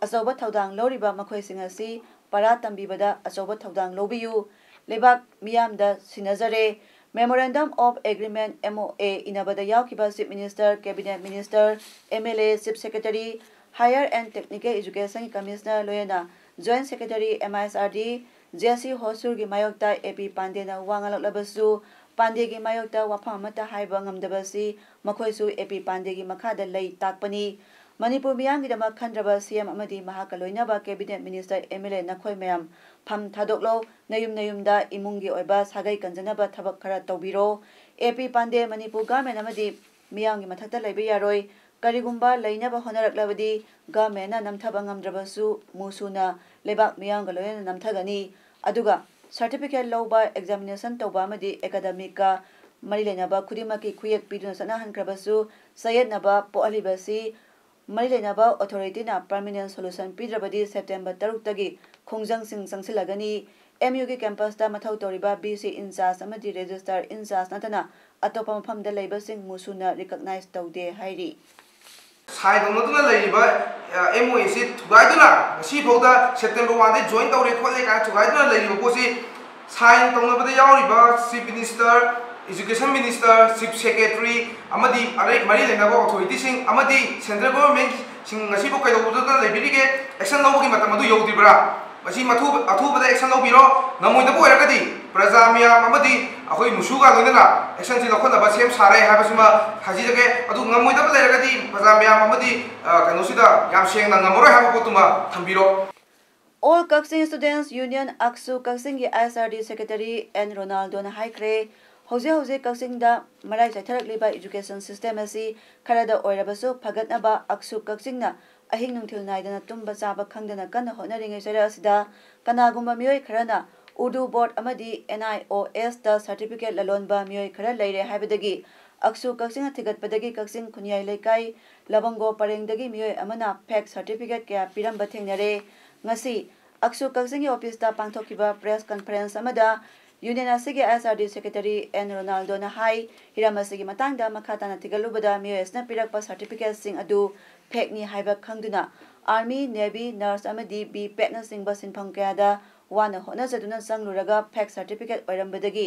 [SPEAKER 1] ꯑꯆꯧꯕ ꯊꯧꯗꯥꯡ ꯂꯧꯔꯤꯕ ꯃꯈꯣꯏꯁꯤꯡ ꯑꯁꯤ ꯄꯔꯥ ꯇꯝꯕꯤꯕꯗ ꯑꯆꯧꯕ ꯊꯧꯗꯥꯡ ꯂꯧꯕꯤꯌꯨ ꯂꯩꯕꯥꯛ ꯃꯤꯌꯥꯝꯗ ꯁꯤꯟꯅꯖꯔꯦ memorandum of agreement M O eh ꯏꯅꯕꯗ ꯌꯥꯎꯈꯤꯕ chief minister cabinet minister M higher and technical education की commissioner लोयना joint secretary M S R D JC Hosur की मायोक्ता ए पी पांडे ने वांगलबसु पांडे की मायोक्ता वफाम हाइब ngमदबसी मखोयसु ए पी पांडे की मखाद लई ताकपनी मणिपुर मियांगीदमक खंद्रब सीएम अमदी महाका लोयनाबा कैबिनेट मिनिस्टर एमएलए नखोय मैम फम थादोकलो नयुम नयुमदा इमुंगी ओइबा सागै कंजनबा थबक खरा तौबिरो एपी पांडे मणिपुर गवर्नमेंट अमदी मियांगी मथकता लैबे यारोय ꯑꯃꯗꯤ ꯃꯤꯌꯥꯝꯒꯤ ꯃꯊꯛꯇ ꯂꯩꯕ ꯌꯥꯔꯣꯏ ꯀꯔꯤꯒꯨꯝꯕ ꯂꯩꯅꯕ ꯍꯣꯠꯅꯔꯛꯂꯕꯗꯤ ꯒꯚꯔꯟꯃꯦꯟꯠꯅ ꯅꯝꯊꯕ ꯉꯝꯗ꯭ꯔꯕꯁꯨ ꯃꯨꯁꯨꯅ ꯂꯩꯕꯥꯛ ꯃꯤꯌꯥꯝꯒ ꯂꯣꯏꯅꯅ ꯅꯝꯊꯒꯅꯤ ꯑꯗꯨꯒ ꯁꯔꯇꯤꯐꯤꯀꯦꯠ ꯂꯧꯕ ꯑꯦꯛꯖꯥꯃꯤꯅꯦꯁꯟ ꯇꯧꯕ ꯑꯃꯗꯤ ꯑꯦꯀꯥꯗꯃꯤꯛꯀ ꯃꯔꯤ ꯂꯩꯅꯕ ꯈꯨꯗꯤꯡꯃꯛꯀꯤ ꯈꯨꯌꯦꯛ ꯄꯤꯗꯨꯅ ꯆꯠꯅꯍꯟꯈ꯭ꯔꯕꯁꯨ ꯆꯌꯦꯠꯅꯕ ꯄꯣꯛꯍꯜꯂꯤꯕꯁꯤ ꯃꯔꯤ ꯂꯩꯅꯕ ꯑꯣꯊꯣꯔꯤꯇꯤꯅ ꯄꯔꯃꯤꯅꯦꯟ ꯁꯣꯂꯨꯁꯟ ꯄꯤꯗ꯭ꯔꯕꯗꯤ ꯁꯦꯞꯇꯦꯝꯕꯔ ꯇꯔꯨꯛꯇꯒꯤ ꯈꯣꯡꯖꯪꯁꯤꯡ ꯆꯪꯁꯤꯜꯂꯒꯅꯤ ꯑꯦꯝ ꯌꯨꯒꯤ ꯀꯦꯝꯄꯁꯇ ꯃꯊꯧ ꯇꯧꯔꯤꯕ ꯕꯤ ꯁꯤ ꯏꯟꯆꯥꯔꯖ ꯑꯃꯗꯤ ꯔꯦꯖꯤꯁꯇ꯭ꯔꯥꯔ ꯏꯟꯆꯥꯔꯖ ꯅꯠꯇꯅ ꯑꯇꯣꯞꯄ ꯃꯐꯝꯗ ꯂꯩꯕꯁꯤꯡ ꯃꯨꯁꯨꯅ ꯔꯤꯀꯛꯅꯥꯏꯖ ꯇꯧꯗꯦ ꯍꯥꯏꯔꯤ
[SPEAKER 8] ꯁꯥꯏꯟ ꯇꯧꯅꯗꯨꯅ ꯂꯩꯔꯤꯕ M O AC ꯊꯨꯒꯥꯏꯗꯨꯅ ꯉꯁꯤꯐꯥꯎꯗ September ꯋꯥꯟꯗꯩ join ꯇꯧꯔꯦ ꯈꯣꯠꯂꯦ ꯀꯥꯏꯅ ꯊꯨꯒꯥꯏꯗꯨꯅ ꯂꯩꯔꯤꯕ ꯄꯣꯠꯁꯤ ꯁꯥꯏꯟ ꯇꯧꯅꯕꯗ ꯌꯥꯎꯔꯤꯕ chief minister education minister chief secretary ꯑꯃꯗꯤ ꯃꯔꯤ ꯂꯩꯅꯕ ꯑꯣꯊꯣꯔꯤꯇꯤꯁꯤꯡ ꯑꯃꯗꯤ ꯁꯦꯟꯇ꯭ꯔꯦꯜ ꯒꯣꯚꯔꯟꯃꯦꯟꯠꯁꯤꯡ ꯉꯁꯤꯐꯥꯎ ꯀꯩꯗꯧꯕꯗ ꯂꯩꯕꯤꯔꯤꯒꯦ ꯑꯦꯛꯁꯟ ꯂꯧꯕꯒꯤ ꯃꯇꯝ ꯑꯗꯨ ꯌꯧꯗ꯭ꯔꯤꯕ꯭ꯔꯥ ꯃꯁꯤ ꯑꯊꯨꯕꯗ ꯑꯦꯛꯁꯟ ꯂꯧꯕꯤꯔꯣ ꯉꯝꯃꯣꯏꯗꯕ ꯑꯣꯏꯔꯒꯗꯤ ꯄ꯭ꯔꯖꯥ ꯃꯤꯌꯥꯝ ꯑꯃꯗꯤ ꯑꯩꯈꯣꯏ ꯃꯨꯁꯨꯒ ꯂꯣꯏꯅꯅ ꯑꯦꯛꯁꯟꯁꯤ ꯂꯧꯈꯠꯅꯕ ꯁꯦꯝ ꯁꯥꯔꯦ ꯍꯥꯏꯕꯁꯤꯃ ꯍꯥꯏꯖꯒꯦ ꯑꯗꯨ ꯉꯝꯃꯣꯏꯗꯕ ꯂꯩꯔꯒꯗꯤ ꯄ꯭ꯔꯖꯥ ꯃꯤꯌꯥꯝ ꯑꯃꯗꯤ ꯀꯩꯅꯣꯁꯤꯗ ꯌꯥꯝ ꯁꯦꯡꯅ ꯉꯝꯃꯔꯣꯏ ꯍꯥꯏꯕ ꯄꯣꯠꯇꯨꯃ ꯊꯝꯕꯤꯔꯣ
[SPEAKER 1] ꯑꯣꯜ ꯀꯛꯆꯤꯡ ꯁ꯭ꯇꯨꯗꯦꯟꯠꯁ ꯌꯨꯅꯤꯌꯟ ꯑꯛꯁꯨ ꯀꯛꯆꯤꯡꯒꯤ I S R D secretary N ꯔꯣꯅꯥꯜꯗꯣꯅ ꯍꯥꯏꯈ꯭ꯔꯦ ꯍꯧꯖꯤꯛ ꯍꯧꯖꯤꯛ ꯀꯛꯆꯤꯡꯗ ꯃꯔꯥꯏ ꯆꯥꯏꯊꯔꯛꯂꯤꯕ ꯏꯖꯨꯀꯦꯁꯟ ꯁꯤꯁꯇꯦꯝ ꯑꯁꯤ ꯈꯔꯗ ꯑꯣꯏꯔꯕꯁꯨ ꯐꯒꯠꯅꯕ ꯑꯛꯁꯨ ꯀꯛꯆꯤꯡꯅ ꯑꯍꯤꯡ ꯅꯨꯡꯊꯤꯜ ꯅꯥꯏꯗꯅ ꯇꯨꯝꯕ ꯆꯥꯕ ꯈꯪꯗꯅ ꯀꯟꯅ ꯍꯣꯠꯅꯔꯤꯉꯩ ꯆꯩꯔꯛ ꯑꯁꯤꯗ ꯀꯅꯥꯒꯨꯝꯕ ꯃꯤꯑꯣꯏ ꯈꯔꯅ ꯎꯔꯗꯨ ꯕꯣꯔꯗ ꯑꯃꯗꯤ ꯑꯦꯟ ꯑꯥꯏ ꯑꯣ ꯑꯦꯁꯇ ꯁꯔꯇꯤꯐꯤꯀꯦꯠ ꯂꯂꯣꯟꯕ ꯃꯤꯑꯣꯏ ꯈꯔ ꯂꯩꯔꯦ ꯍꯥꯏꯕꯗꯒꯤ ꯑꯛꯁꯨ ꯀꯛꯆꯤꯡꯅ ꯊꯤꯒꯠꯄꯗꯒꯤ ꯀꯛꯆꯤꯡ ꯈꯨꯟꯌꯥꯏ ꯂꯩꯀꯥꯏ ꯂꯕꯪꯒꯣ ꯄꯔꯦꯡꯗꯒꯤ ꯃꯤꯑꯣꯏ ꯑꯃꯅ ꯐꯦꯛ ꯁꯔꯇꯤꯐꯤꯀꯦꯠ ꯀꯌా ꯄꯤꯔꯝꯕ ꯊꯦꯡꯅꯔꯦ ꯉꯁꯤ ꯑꯛꯁꯨ ꯀꯛꯆꯤꯡꯒꯤ ꯑꯣꯐꯤꯁꯇ ꯄꯥꯡꯊꯣꯛꯈꯤꯕ ꯄ꯭ꯔꯦꯁ ꯀꯟꯐꯔꯦꯟꯁ ꯑꯃꯗ ꯌꯨꯅꯤꯌꯟ ꯑꯁꯤꯒꯤ I S R D secretary N ꯔꯣꯅꯥꯜꯗꯣꯅ ꯍꯥꯏ ꯍꯤꯔꯝ ꯑꯁꯤꯒꯤ ꯃꯇꯥꯡꯗ ꯃꯈꯥ ꯇꯥꯅ ꯊꯤꯒꯠꯂꯨꯕꯗ ꯃꯤꯑꯣꯏ ꯑꯁꯤꯅ ꯄꯤꯔꯛꯄ ꯁꯔꯇꯤꯐꯤꯀꯦꯠꯁꯤꯡ ꯑꯗꯨ ꯐꯦꯛꯅꯤ ꯍꯥꯏꯕ ꯈꯪꯗꯨꯅ ꯑꯥꯔꯃꯤ ꯅꯦꯚꯤ ꯅꯔꯁ ꯑꯃꯗꯤ ꯕꯤ ꯄꯦꯠꯅꯆꯤꯡꯕ ꯁꯤꯟꯐꯝ ꯀꯌꯥꯗ ꯋꯥꯅ ꯍꯣꯠꯅꯖꯗꯨꯅ ꯆꯪꯂꯨꯔꯒ ꯐꯦꯛ ꯁꯔꯇꯤꯐꯤꯀꯦꯠ ꯑꯣꯏꯔꯝꯕꯗꯒꯤ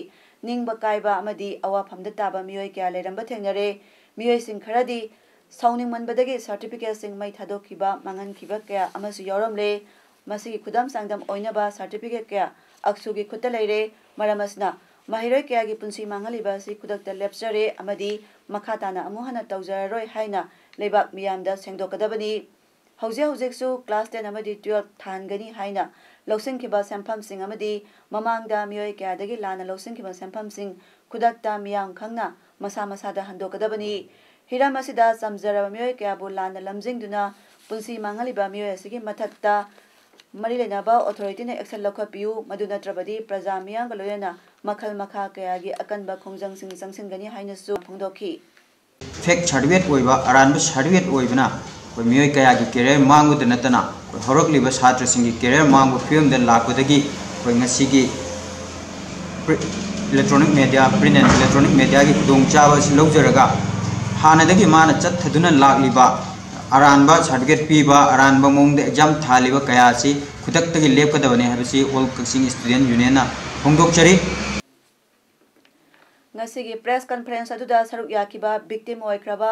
[SPEAKER 1] ꯅꯤꯡꯕ ꯀꯥꯏꯕ ꯑꯃꯗꯤ ꯑꯋꯥꯐꯝꯗ ꯇꯥꯕ ꯃꯤꯑꯣꯏ ꯀꯌꯥ ꯂꯩꯔꯝꯕ ꯊꯦꯡꯅꯔꯦ ꯃꯤꯑꯣꯏꯁꯤꯡ ꯈꯔꯗꯤ ꯁꯥꯎꯅꯤꯡꯃꯟꯕꯗꯒꯤ ꯁꯔꯇꯤꯐꯤꯀꯦꯠꯁꯤꯡ ꯃꯩ ꯊꯥꯗꯣꯛꯈꯤꯕ ꯃꯥꯡꯍꯟꯈꯤꯕ ꯀꯌꯥ ꯑꯃꯁꯨ ꯌꯥꯎꯔꯝꯂꯦ ꯃꯁꯤꯒꯤ ꯈꯨꯗꯝ ꯆꯥꯡꯗꯝ ꯑꯣꯏꯅꯕ ꯁꯔꯇꯤꯐꯤꯀꯦꯠ ꯀꯌꯥ ꯑꯛꯁꯨꯒꯤ ꯈꯨꯠꯇ ꯂꯩꯔꯦ ꯃꯔꯝ ꯑꯁꯤꯅ ꯃꯍꯩꯔꯣꯏ ꯀꯌꯥꯒꯤ ꯄꯨꯟꯁꯤ ꯃꯥꯡꯍꯜꯂꯤꯕ ꯑꯁꯤ ꯈꯨꯗꯛꯇ ꯂꯦꯞꯆꯔꯦ ꯑꯃꯗꯤ ꯃꯈꯥ ꯇꯥꯅ ꯑꯃꯨꯛ ꯍꯟꯅ ꯇꯧꯖꯔꯔꯣꯏ ꯍꯥꯏꯅ ꯂꯩꯕꯥꯛ ꯃꯤꯌꯥꯝꯗ ꯁꯦꯡꯗꯣꯛꯀꯗꯕꯅꯤ ꯍꯧꯖꯤꯛ ꯍꯧꯖꯤꯛꯁꯨ ꯀ꯭ꯂꯥꯁ ꯇꯦꯟ ꯑꯃꯗꯤ ꯇꯨꯌꯦꯜꯞ ꯊꯥꯟꯒꯅꯤ ꯍꯥꯏꯅ ꯂꯧꯁꯤꯟꯈꯤꯕ ꯁꯦꯟꯐꯝꯁꯤꯡ ꯑꯃꯗꯤ ꯃꯃꯥꯡꯗ ꯃꯤꯑꯣꯏ ꯀꯌꯥꯗꯒꯤ ꯂꯥꯟꯅ ꯂꯧꯁꯤꯟꯈꯤꯕ ꯁꯦꯟꯐꯝꯁꯤꯡ ꯈꯨꯗꯛꯇ ꯃꯤꯌꯥꯝ ꯈꯪꯅ ꯃꯁꯥ ꯃꯁꯥꯗ ꯍꯟꯗꯣꯛꯀꯗꯕꯅꯤ ꯍꯤꯔꯝ ꯑꯁꯤꯗ ꯆꯝꯖꯔꯕ ꯃꯤꯑꯣꯏ ꯀꯌꯥꯕꯨ ꯂꯥꯟꯅ ꯂꯝꯖꯤꯡꯗꯨꯅ ꯄꯨꯟꯁꯤ ꯃꯥꯡꯍꯜꯂꯤꯕ ꯃꯤꯑꯣꯏ ꯑꯁꯤꯒꯤ ꯃꯊꯛꯇ ꯃꯔꯤ ꯂꯩꯅꯕ ꯑꯣꯊꯣꯔꯤꯇꯤꯅ ꯑꯦꯛꯁꯟ ꯂꯧꯈꯠꯄꯤꯌꯨ ꯃꯗꯨ ꯅꯠꯇ꯭ꯔꯕꯗꯤ ꯄ꯭ꯔꯖꯥ ꯃꯤꯌꯥꯝꯒ ꯂꯣꯏꯅꯅ ꯃꯈꯜ ꯃꯈꯥ ꯀꯌꯥꯒꯤ ꯑꯀꯟꯕ ꯈꯣꯡꯖꯪꯁꯤꯡ ꯆꯪꯁꯤꯟꯒꯅꯤ ꯍꯥꯏꯅꯁꯨ ꯐꯣꯡꯗꯣꯛꯈꯤ
[SPEAKER 9] फेक सर्टिफिकेट हो अरानब सर्टिफिकेट होइबना कोई क्या कया की कैरियर मांगु नतना कोई हरोकलिब छात्र सिंह की कैरियर मांगु फ़िल्म द लाकोदगी कोई electronic media print and electronic media की खुदोंग चाब से लौजरगा हानदगी मान चथदुना लाकलिबा अरानब सर्टिफिकेट पीब अरब मोंग द एग्ज़ाम थालिबा कया से ऑल कक्सिंग स्टूडेंट यूनियन
[SPEAKER 1] होंगदोकचरी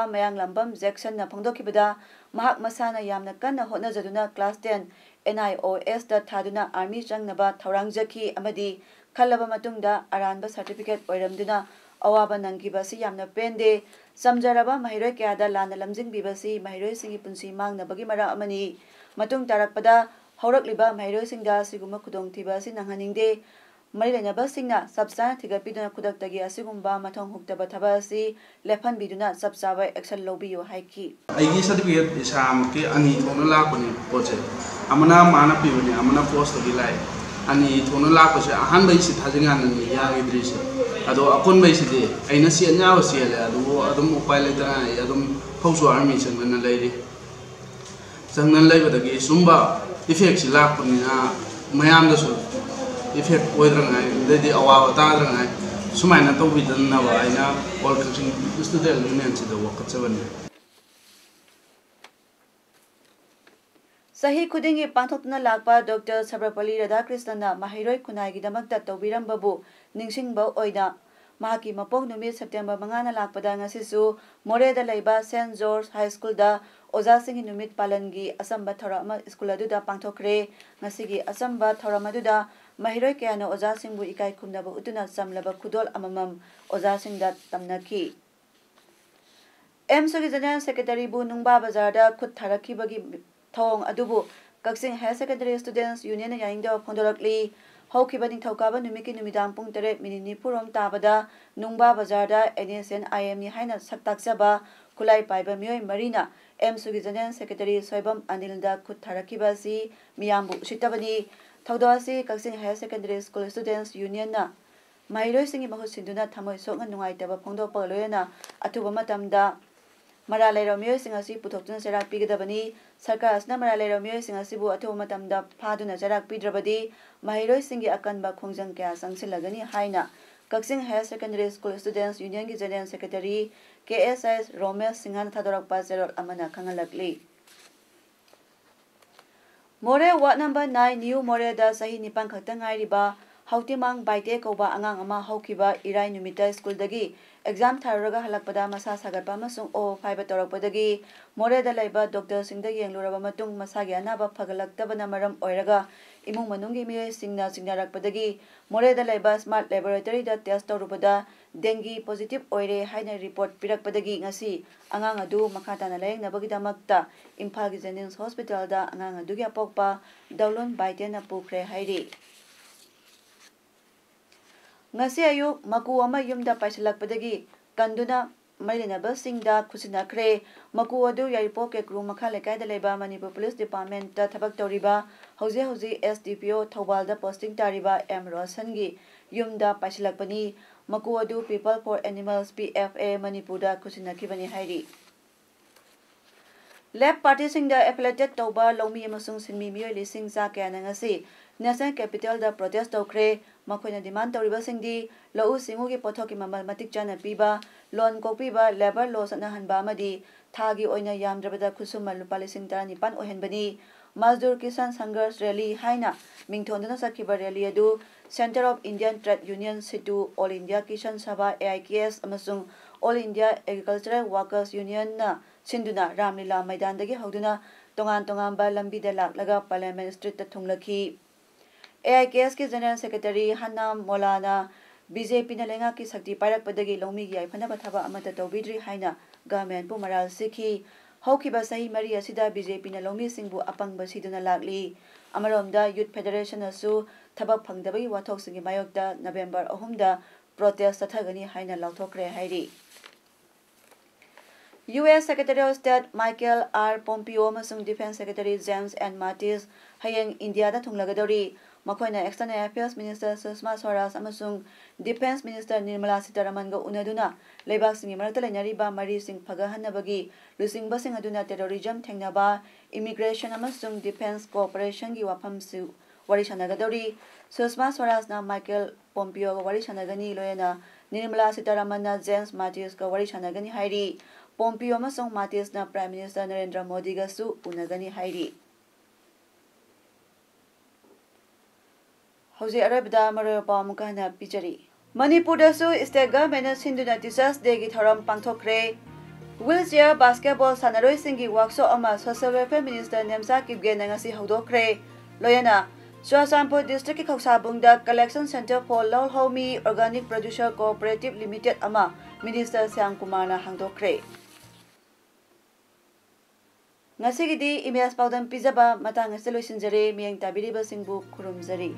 [SPEAKER 1] mayang lambam jackson na phongdokibada mahak masana yamna kanna hotnajaduna class 10 NIOS da thaduna army changnaba thaurangjaki amadi खल्लबा मतुंगदा अरानबा सर्टिफिकेट अवाबा यामना पेंदे समजरबा महिरोय क्यादा लाना लमजिंगबिबसी महिरोय सिंगी पुंसी मांगनबगी मरा अमनी मतुंग तारकपदा हौरकलिबा महिरोय सिंगदा सिगुमा ꯃꯔꯤ ꯂꯩꯅꯕꯁꯤꯡꯅ ꯆꯞ ꯆꯥꯅ ꯊꯤꯒꯠꯄꯤꯗꯨꯅ ꯈꯨꯗꯛꯇꯒꯤ ꯑꯁꯤꯒꯨꯝꯕ ꯃꯊꯧ ꯍꯨꯛꯇꯕ ꯊꯕꯛ ꯑꯁꯤ ꯂꯦꯞꯍꯟꯕꯤꯗꯨꯅ ꯆꯞ ꯆꯥꯕ ꯑꯦꯛꯁꯟ ꯂꯧꯕꯤꯌꯨ ꯍꯥꯏꯈꯤ
[SPEAKER 10] ꯑꯩꯒꯤ ꯁꯔꯇꯤꯐꯤꯀꯦꯠ ꯏꯁꯥꯃꯛꯀꯤ ꯑꯅꯤ ꯊꯣꯛꯅ ꯂꯥꯛꯄꯅꯤ ꯄꯣꯠꯁꯦ ꯑꯃꯅ ꯃꯥꯅ ꯄꯤꯕꯅꯤ ꯑꯃꯅ ꯄꯣꯁꯇꯒꯤ ꯂꯥꯛꯑꯦ ꯑꯅꯤ ꯊꯣꯛꯅ ꯂꯥꯛꯄꯁꯦ ꯑꯍꯥꯟꯕꯩꯁꯤ ꯊꯥꯖꯤꯟꯀꯥꯟꯗꯅꯤ ꯌꯥꯈꯤꯗ꯭ꯔꯤꯁꯦ ꯑꯗꯣ ꯑꯀꯣꯟꯕꯩꯁꯤꯗꯤ ꯑꯩꯅ ꯆꯦꯠ ꯌꯥꯕ ꯆꯦꯜꯂꯦ ꯑꯗꯨꯕꯨ ꯑꯗꯨꯝ ꯎꯄꯥꯏ ꯂꯩꯇꯅ ꯑꯩ ꯑꯗꯨꯝ ꯐꯧꯁꯨ ꯑꯥꯔꯃꯤ ꯆꯪꯗꯅ ꯂꯩꯔꯤ ꯆꯪꯗꯅ ꯂꯩꯕꯗꯒꯤ ꯁꯨꯝꯕ ꯏꯐꯦꯛꯁꯤ ꯂꯥꯛꯄꯅꯤꯅ ꯃꯌꯥꯝꯗꯁꯨ upai le ta ai adum phau su army sang na lai ri sang nan lai ba da gi sumba effect si la ko ni na mayam da su effect oi dra ngai de di awa ta dra ngai sumai na to bi dan na wa aina all country student union si da wa ka chaban
[SPEAKER 1] ꯆꯍꯤ ꯈꯨꯗꯤꯡꯒꯤ ꯄꯥꯡꯊꯣꯛꯇꯨꯅ ꯂꯥꯛꯄ doctor ꯁꯔꯕꯄꯜꯂꯤ ꯔꯥꯙꯥꯀ꯭ꯔꯤꯁꯅꯅ ꯃꯍꯩꯔꯣꯏ ꯈꯨꯟꯅꯥꯏꯒꯤꯗꯃꯛꯇ ꯇꯧꯕꯤꯔꯝꯕꯕꯨ ꯅꯤꯡꯁꯤꯡꯕ ꯑꯣꯏꯅ ꯃꯍꯥꯛꯀꯤ ꯃꯄꯣꯛ ꯅꯨꯃꯤꯠ ꯁꯦꯞꯇꯦꯝꯕꯔ ꯃꯉꯥꯅ ꯂꯥꯛꯄꯗ ꯉꯁꯤꯁꯨ ꯃꯣꯔꯦꯗ ꯂꯩꯕ ꯁꯦꯟ ꯖꯣꯔꯖ ꯍꯥꯏ ꯁ꯭ꯀꯨꯜꯗ ꯑꯣꯖꯥꯁꯤꯡꯒꯤ ꯅꯨꯃꯤꯠ ꯄꯥꯂꯟꯒꯤ ꯑꯆꯝꯕ ꯊꯧꯔꯝ ꯑꯃ ꯁ꯭ꯀꯨꯜ ꯑꯗꯨꯗ ꯄꯥꯡꯊꯣꯛꯈ꯭ꯔꯦ ꯉꯁꯤꯒꯤ ꯑꯆꯝꯕ ꯊꯧꯔꯝ ꯑꯗꯨꯗ ꯃꯍꯩꯔꯣꯏ ꯀꯌꯥꯅ ꯑꯣꯖꯥꯁꯤꯡꯕꯨ ꯏꯀꯥꯏ ꯈꯨꯝꯅꯕ ꯎꯠꯇꯨꯅ ꯆꯝꯂꯕ ꯈꯨꯗꯣꯜ ꯑꯃꯃꯝ ꯑꯣꯖꯥꯁꯤꯡꯗ ꯇꯝꯅꯈꯤ ꯑꯦꯝꯁꯨꯒꯤ ꯖꯦꯅꯔꯦꯜ ꯁꯦꯀ꯭ꯔꯦꯇꯔꯤꯕꯨ ꯅꯨꯡꯕꯥ ꯕꯖꯥꯔꯗ ꯈꯨꯠ ꯊꯥꯔꯛꯈꯤꯕꯒꯤ ꯊꯧꯑꯣꯡ ꯑꯗꯨꯕꯨ ꯀꯛꯆꯤꯡ ꯍꯥꯌꯔ ꯁꯦꯀꯦꯟꯗꯔꯤ ꯁ꯭ꯇꯨꯗꯦꯟꯠꯁ ꯌꯨꯅꯤꯌꯟꯅ ꯌꯥꯅꯤꯡꯗꯕ ꯐꯣꯡꯗꯣꯔꯛꯂꯤ ꯍꯧꯈꯤꯕ ꯅꯤꯡꯊꯧꯀꯥꯕ ꯅꯨꯃꯤꯠꯀꯤ ꯅꯨꯃꯤꯗꯥꯡ ꯄꯨꯡ ꯇꯔꯦꯠ ꯃꯤꯅꯤꯠ ꯅꯤꯐꯨꯔꯣꯝ ꯇꯥꯕꯗ ꯅꯨꯡꯕꯥ ꯕꯖꯥꯔꯗ ꯑꯦꯟ ꯑꯦꯁ ꯑꯦꯟ ꯑꯥꯏ ꯑꯦꯝꯅꯤ ꯍꯥꯏꯅ ꯁꯛ ꯇꯥꯛꯆꯕ ꯈꯨꯠꯂꯥꯏ ꯄꯥꯏꯕ ꯃꯤꯑꯣꯏ ꯃꯔꯤꯅ ꯑꯦꯝꯁꯨꯒꯤ ꯖꯦꯅꯔꯦꯜ ꯁꯦꯀ꯭ꯔꯦꯇꯔꯤ ꯁꯣꯏꯕꯝ ꯑꯅꯤꯜꯗ ꯈꯨꯠ ꯊꯥꯔꯛꯈꯤꯕ ꯑꯁꯤ ꯃꯤꯌꯥꯝꯕꯨ ꯎꯁꯤꯠꯇꯕꯅꯤ 탁도아시 각신 하이어 세컨더리 스쿨 스튜던스 유니언나 마이로싱이 마호 신두나 타모 소가 누가이 때바 봉도 벌로에나 아투바 마담다 마라레로 뮤싱 아시 부톡든 세라 피게다바니 사카스나 마라레로 뮤싱 아시부 아투바 마담다 파두나 자락 피드라바디 마이로싱이 아칸바 콩장 캬 상실라가니 하이나 Kaksing Higher Secondary School Students Union ki General Secretary KSS Romeo Singhan Thadorak Pazerol Amana Khangalakli. ꯃꯣꯔꯦ ꯋꯥꯔꯗ ꯅꯝꯕꯔ ꯅꯥꯏꯟ ꯅ꯭ꯌꯨ ꯃꯣꯔꯦꯗ ꯆꯍꯤ ꯅꯤꯄꯥꯟ ꯈꯛꯇ ꯉꯥꯏꯔꯤꯕ ꯍꯧꯇꯤꯃꯥꯡ ꯕꯥꯏꯇꯦ ꯀꯧꯕ ꯑꯉꯥꯡ ꯑꯃ ꯍꯧꯈꯤꯕ ꯏꯔꯥꯏ ꯅꯨꯃꯤꯠꯇ ꯁ꯭ꯀꯨꯜꯗꯒꯤ ꯑꯦꯛꯖꯥꯝ ꯊꯥꯔꯨꯔꯒ ꯍꯜꯂꯛꯄꯗ ꯃꯁꯥ ꯁꯥꯒꯠꯄ ꯑꯃꯁꯨꯡ ꯑꯣ ꯐꯥꯏꯕ ꯇꯧꯔꯛꯄꯗꯒꯤ ꯃꯣꯔꯦꯗ ꯂꯩꯕ ꯗꯣꯛꯇꯔꯁꯤꯡꯗ ꯌꯦꯡꯂꯨꯔꯕ ꯃꯇꯨꯡ ꯃꯁꯥꯒꯤ ꯑꯅꯥꯕ ꯐꯒꯠꯂꯛꯇꯕꯅ ꯃꯔꯝ ꯑꯣꯏꯔꯒ ꯏꯃꯨꯡ ꯃꯅꯨꯡꯒꯤ ꯃꯤꯑꯣꯏꯁꯤꯡꯅ ꯆꯤꯡꯅꯔꯛꯄꯗꯒꯤ ꯃꯣꯔꯦꯗ ꯂꯩꯕ ꯁ꯭ꯃꯥꯔꯠ ꯂꯦꯕꯣꯔꯦꯇꯔꯤꯗ ꯇꯦꯁ ꯇꯧꯔꯨꯕꯗ ꯗꯦꯡꯒꯤ ꯄꯣꯖꯤꯇꯤꯚ ꯑꯣꯏꯔꯦ ꯍꯥꯏꯅ ꯔꯤꯄꯣꯔꯠ ꯄꯤꯔꯛꯄꯗꯒꯤ ꯉꯁꯤ ꯑꯉꯥꯡ ꯑꯗꯨ ꯃꯈꯥ ꯇꯥꯅ ꯂꯥꯌꯦꯡꯅꯕꯒꯤꯗꯃꯛꯇ ꯏꯝꯐꯥꯜꯒꯤ ꯖꯦꯅꯤꯝꯁ ꯍꯣꯁꯄꯤꯇꯥꯜꯗ ꯑꯉꯥꯡ ꯑꯗꯨꯒꯤ ꯑꯄꯣꯛꯄ ꯗꯧꯂꯨꯟ ꯕꯥꯏꯇꯦꯟꯅ ꯄꯨꯈ꯭ꯔꯦ ꯍꯥꯏꯔꯤ ngasi ayuk maku ama yumda paisalakpadagi kanduna ꯃꯩꯂꯩꯅꯕꯁꯤꯡꯗ ꯈꯨꯠꯁꯤꯟꯅꯈ꯭ꯔꯦ ꯃꯀꯨ ꯑꯗꯨ ꯌꯥꯏꯔꯤꯄꯣꯛ ꯀꯦꯀ꯭ꯔꯨ ꯃꯈꯥ ꯂꯩꯀꯥꯏꯗ ꯂꯩꯕ ꯃꯅꯤꯄꯨꯔ ꯄꯨꯂꯤꯁ ꯗꯤꯄꯥꯔꯠꯃꯦꯟꯇ ꯊꯕꯛ ꯇꯧꯔꯤꯕ ꯍꯧꯖꯤꯛ ꯍꯧꯖꯤꯛ ꯑꯦꯁ ꯗꯤ ꯄꯤ ꯑꯣ ꯊꯧꯕꯥꯜꯗ ꯄꯣꯁꯇꯤꯡ ꯇꯥꯔꯤꯕ ꯑꯦꯝ ꯔꯣꯁꯟꯒꯤ ꯌꯨꯝꯗ ꯄꯥꯏꯁꯤꯜꯂꯛꯄꯅꯤ ꯃꯀꯨ ꯑꯗꯨ people for animals P F A ꯃꯅꯤꯄꯨꯔꯗ ꯈꯨꯠꯁꯤꯟꯅꯈꯤꯕꯅꯤ ꯍꯥꯏꯔꯤ ꯂꯦꯞ ꯄꯥꯔꯇꯤꯁꯤꯡꯗ ꯑꯦꯐꯤꯂꯦꯇꯦꯠ ꯇꯧꯕ ꯂꯧꯃꯤ ꯑꯃꯁꯨꯡ ꯁꯤꯟꯃꯤ ꯃꯤꯑꯣꯏ ꯂꯤꯁꯤꯡ ꯆꯥ ꯀꯌꯥꯅ ꯉꯁꯤ ꯅꯦꯁꯅꯦꯜ ꯀꯦꯄꯤꯇꯦꯜꯗ ꯄ꯭ꯔꯣꯇꯦꯁ ꯇꯧꯈ꯭ꯔꯦ ꯃꯈꯣꯏꯅ ꯗꯤꯃꯥꯟ ꯇꯧꯔꯤꯕꯁꯤꯡꯗꯤ ꯂꯧꯎ ꯁꯤꯡꯎꯒꯤ ꯄꯣꯠꯊꯣꯛꯀꯤ ꯃꯃꯜ ꯃꯇꯤꯛ ꯆꯥꯅ ꯄꯤꯕ ꯂꯣꯟ ꯀꯣꯛꯄꯤꯕ ꯂꯦꯕꯔ ꯂꯣ ꯆꯠꯅꯍꯟꯕ ꯑꯃꯗꯤ ꯊꯥꯒꯤ ꯑꯣꯏꯅ ꯌꯥꯝꯗ꯭ꯔꯕꯗ ꯈꯨꯠꯁꯨꯃꯟ ꯂꯨꯄꯥ ꯂꯤꯁꯤꯡ ꯇꯔꯥꯅꯤꯄꯥꯟ ꯑꯣꯏꯍꯟꯕꯅꯤ ꯃꯖꯗꯨꯔ ꯀꯤꯁꯥꯟ ꯁꯪꯘꯔꯁ ꯔꯦꯂꯤ ꯍꯥꯏꯅ ꯃꯤꯡꯊꯣꯟꯗꯨꯅ ꯆꯠꯈꯤꯕ ꯔꯦꯂꯤ ꯑꯗꯨ centre of Indian trade union CITU all India Kisan Sabha A I K S ꯑꯃꯁꯨꯡ ꯑꯣꯜ ꯏꯟꯗꯤꯌꯥ ꯑꯦꯒ꯭ꯔꯤꯀꯜꯆꯔꯦꯜ ꯋꯥꯔꯀꯔꯁ ꯌꯨꯅꯤꯌꯟꯅ ꯁꯤꯟꯗꯨꯅ ꯔꯥꯝꯂꯤꯂꯥ ꯃꯩꯗꯥꯟꯗꯒꯤ ꯍꯧꯗꯨꯅ ꯇꯣꯉꯥꯟ ꯇꯣꯉꯥꯟꯕ ꯂꯝꯕꯤꯗ ꯂꯥꯛꯂꯒ ꯄꯥꯔꯂꯤꯌꯥꯃꯦꯟ ꯁ꯭ꯇ꯭ꯔꯤꯠꯇ ए आई AIKS की जनरल सेक्रेटरी हन्ना मोलाना बीजेपीने लेंगाकी शक्ति पाइरपदगी लौमीगी आइफनब थब अमत तौबिद्री गवर्नमेंट मराल सिखी सही मरी असिदा बीजेपीने लौमीसिंगबु अपंगब सिदुना लागली अमरोमदा यूथ फेडरेशन असु थबक फंगदबगी वाथोकसिंगी मायोकदा नवंबर 4दा प्रोटेस्ट तथगनी हाइना लाउथोकरे हाइरी U.S. Secretary of State Michael R. Pompeo မဆုံ Defense Secretary James N. Mattis ဟယင် ꯃꯈꯣꯏꯅ external affairs minister Sushma Swaraj ꯑꯃꯁꯨꯡ ꯗꯤꯐꯦꯟꯁ ꯃꯤꯅꯤꯁꯇꯔ ꯅꯤꯔꯃꯂꯥ ꯁꯤꯇꯥꯔꯥꯃꯟꯒ ꯎꯅꯗꯨꯅ ꯂꯩꯕꯥꯛꯁꯤꯡꯒꯤ ꯃꯔꯛꯇ ꯂꯩꯅꯔꯤꯕ ꯃꯔꯤꯁꯤꯡ ꯐꯒꯠꯍꯟꯅꯕꯒꯤ ꯂꯨꯆꯤꯡꯕꯁꯤꯡ ꯑꯗꯨꯅ ꯇꯦꯔꯣꯔꯤꯖꯝ ꯊꯦꯡꯅꯕ ꯏꯃꯤꯒ꯭ꯔꯦꯁꯟ ꯑꯃꯁꯨꯡ ꯗꯤꯐꯦꯟꯁ ꯀꯣꯑꯣꯄꯔꯦꯁꯟꯒꯤ ꯋꯥꯐꯝꯁꯨ ꯋꯥꯔꯤ ꯁꯥꯟꯅꯒꯗꯧꯔꯤ ꯁꯨꯁꯃꯥ ꯁ꯭ꯋꯥꯔꯥꯖꯅ ꯃꯥꯏꯀꯦꯜ ꯄꯣꯝꯄꯤꯌꯣꯒ ꯋꯥꯔꯤ ꯁꯥꯟꯅꯒꯅꯤ ꯂꯣꯏꯅ ꯅꯤꯔꯃꯂꯥ ꯁꯤꯇꯥꯔꯥꯃꯟꯅ ꯖꯦꯝꯁ ꯃꯥꯇꯤꯁꯀ ꯋꯥꯔꯤ ꯁꯥꯟꯅꯒꯅꯤ ꯍꯥꯏꯔꯤ ꯄꯣꯝꯄꯤꯌꯣ ꯑꯃꯁꯨꯡ ꯃꯥꯇꯤꯁꯅ ꯄ꯭ꯔꯥꯏꯝ ꯃꯤꯅꯤꯁꯇꯔ ꯅꯔꯦꯟꯗ꯭ꯔ ꯃꯣꯗꯤꯒꯁꯨ ꯎꯅꯒꯅꯤ ꯍꯥꯏꯔꯤ ꯍꯧꯖꯤꯛ ꯑꯔꯣꯏꯕꯗ ꯃꯔꯨꯑꯣꯏꯕ ꯄꯥꯎ ꯑꯃꯨꯛꯀ ꯍꯟꯅ ꯄꯤꯖꯔꯤ ꯃꯅꯤꯄꯨꯔꯗꯁꯨ ꯁ꯭ꯇꯦꯠ ꯒꯚꯔꯟꯃꯦꯟꯠꯅ ꯁꯤꯟꯗꯨꯅ ꯇꯤꯆꯔꯁ ꯗꯦꯒꯤ ꯊꯧꯔꯝ ꯄꯥꯡꯊꯣꯛꯈ꯭ꯔꯦ ꯋꯤꯜ ꯆꯤꯌꯔ ꯕꯥꯁꯀꯦꯠꯕꯣꯜ ꯁꯥꯟꯅꯔꯣꯏꯁꯤꯡꯒꯤ ꯋꯥꯔꯛꯁꯣꯞ ꯑꯃ ꯁꯣꯁꯤꯌꯦꯜ ꯋꯦꯜꯐꯤꯌꯔ ꯃꯤꯅꯤꯁꯇꯔ ꯅꯦꯝꯆꯥ ꯀꯤꯞꯒꯦꯟꯅ ꯉꯁꯤ ꯍꯧꯗꯣꯛꯈ꯭ꯔꯦ ꯂꯣꯏꯅꯅ ꯆꯨꯔꯆꯥꯟꯄꯨꯔ ꯗꯤꯁꯇ꯭ꯔꯤꯛꯀꯤ ꯈꯧꯁꯥꯕꯨꯡꯗ collection centre for ꯂꯧꯍꯧꯃꯤ organic producer cooperative limited ꯑꯃ ꯃꯤꯅꯤꯁꯇꯔ ꯁ꯭ꯌꯥꯝ ꯀꯨꯃꯥꯔꯅ ꯍꯥꯡꯗꯣꯛꯈ꯭ꯔꯦ ꯉꯁꯤꯒꯤꯗꯤ ꯏꯃꯦꯖ ꯄꯥꯎꯗꯝ ꯄꯤꯖꯕ ꯃꯇꯥꯡ ꯑꯁꯤꯗ ꯂꯣꯏꯁꯤꯟꯖꯔꯦ ꯃꯤꯠꯌꯦꯡ ꯇꯥꯕꯤꯔꯤꯕꯁꯤꯡꯕꯨ ꯈꯨꯔꯨꯝꯖꯔꯤ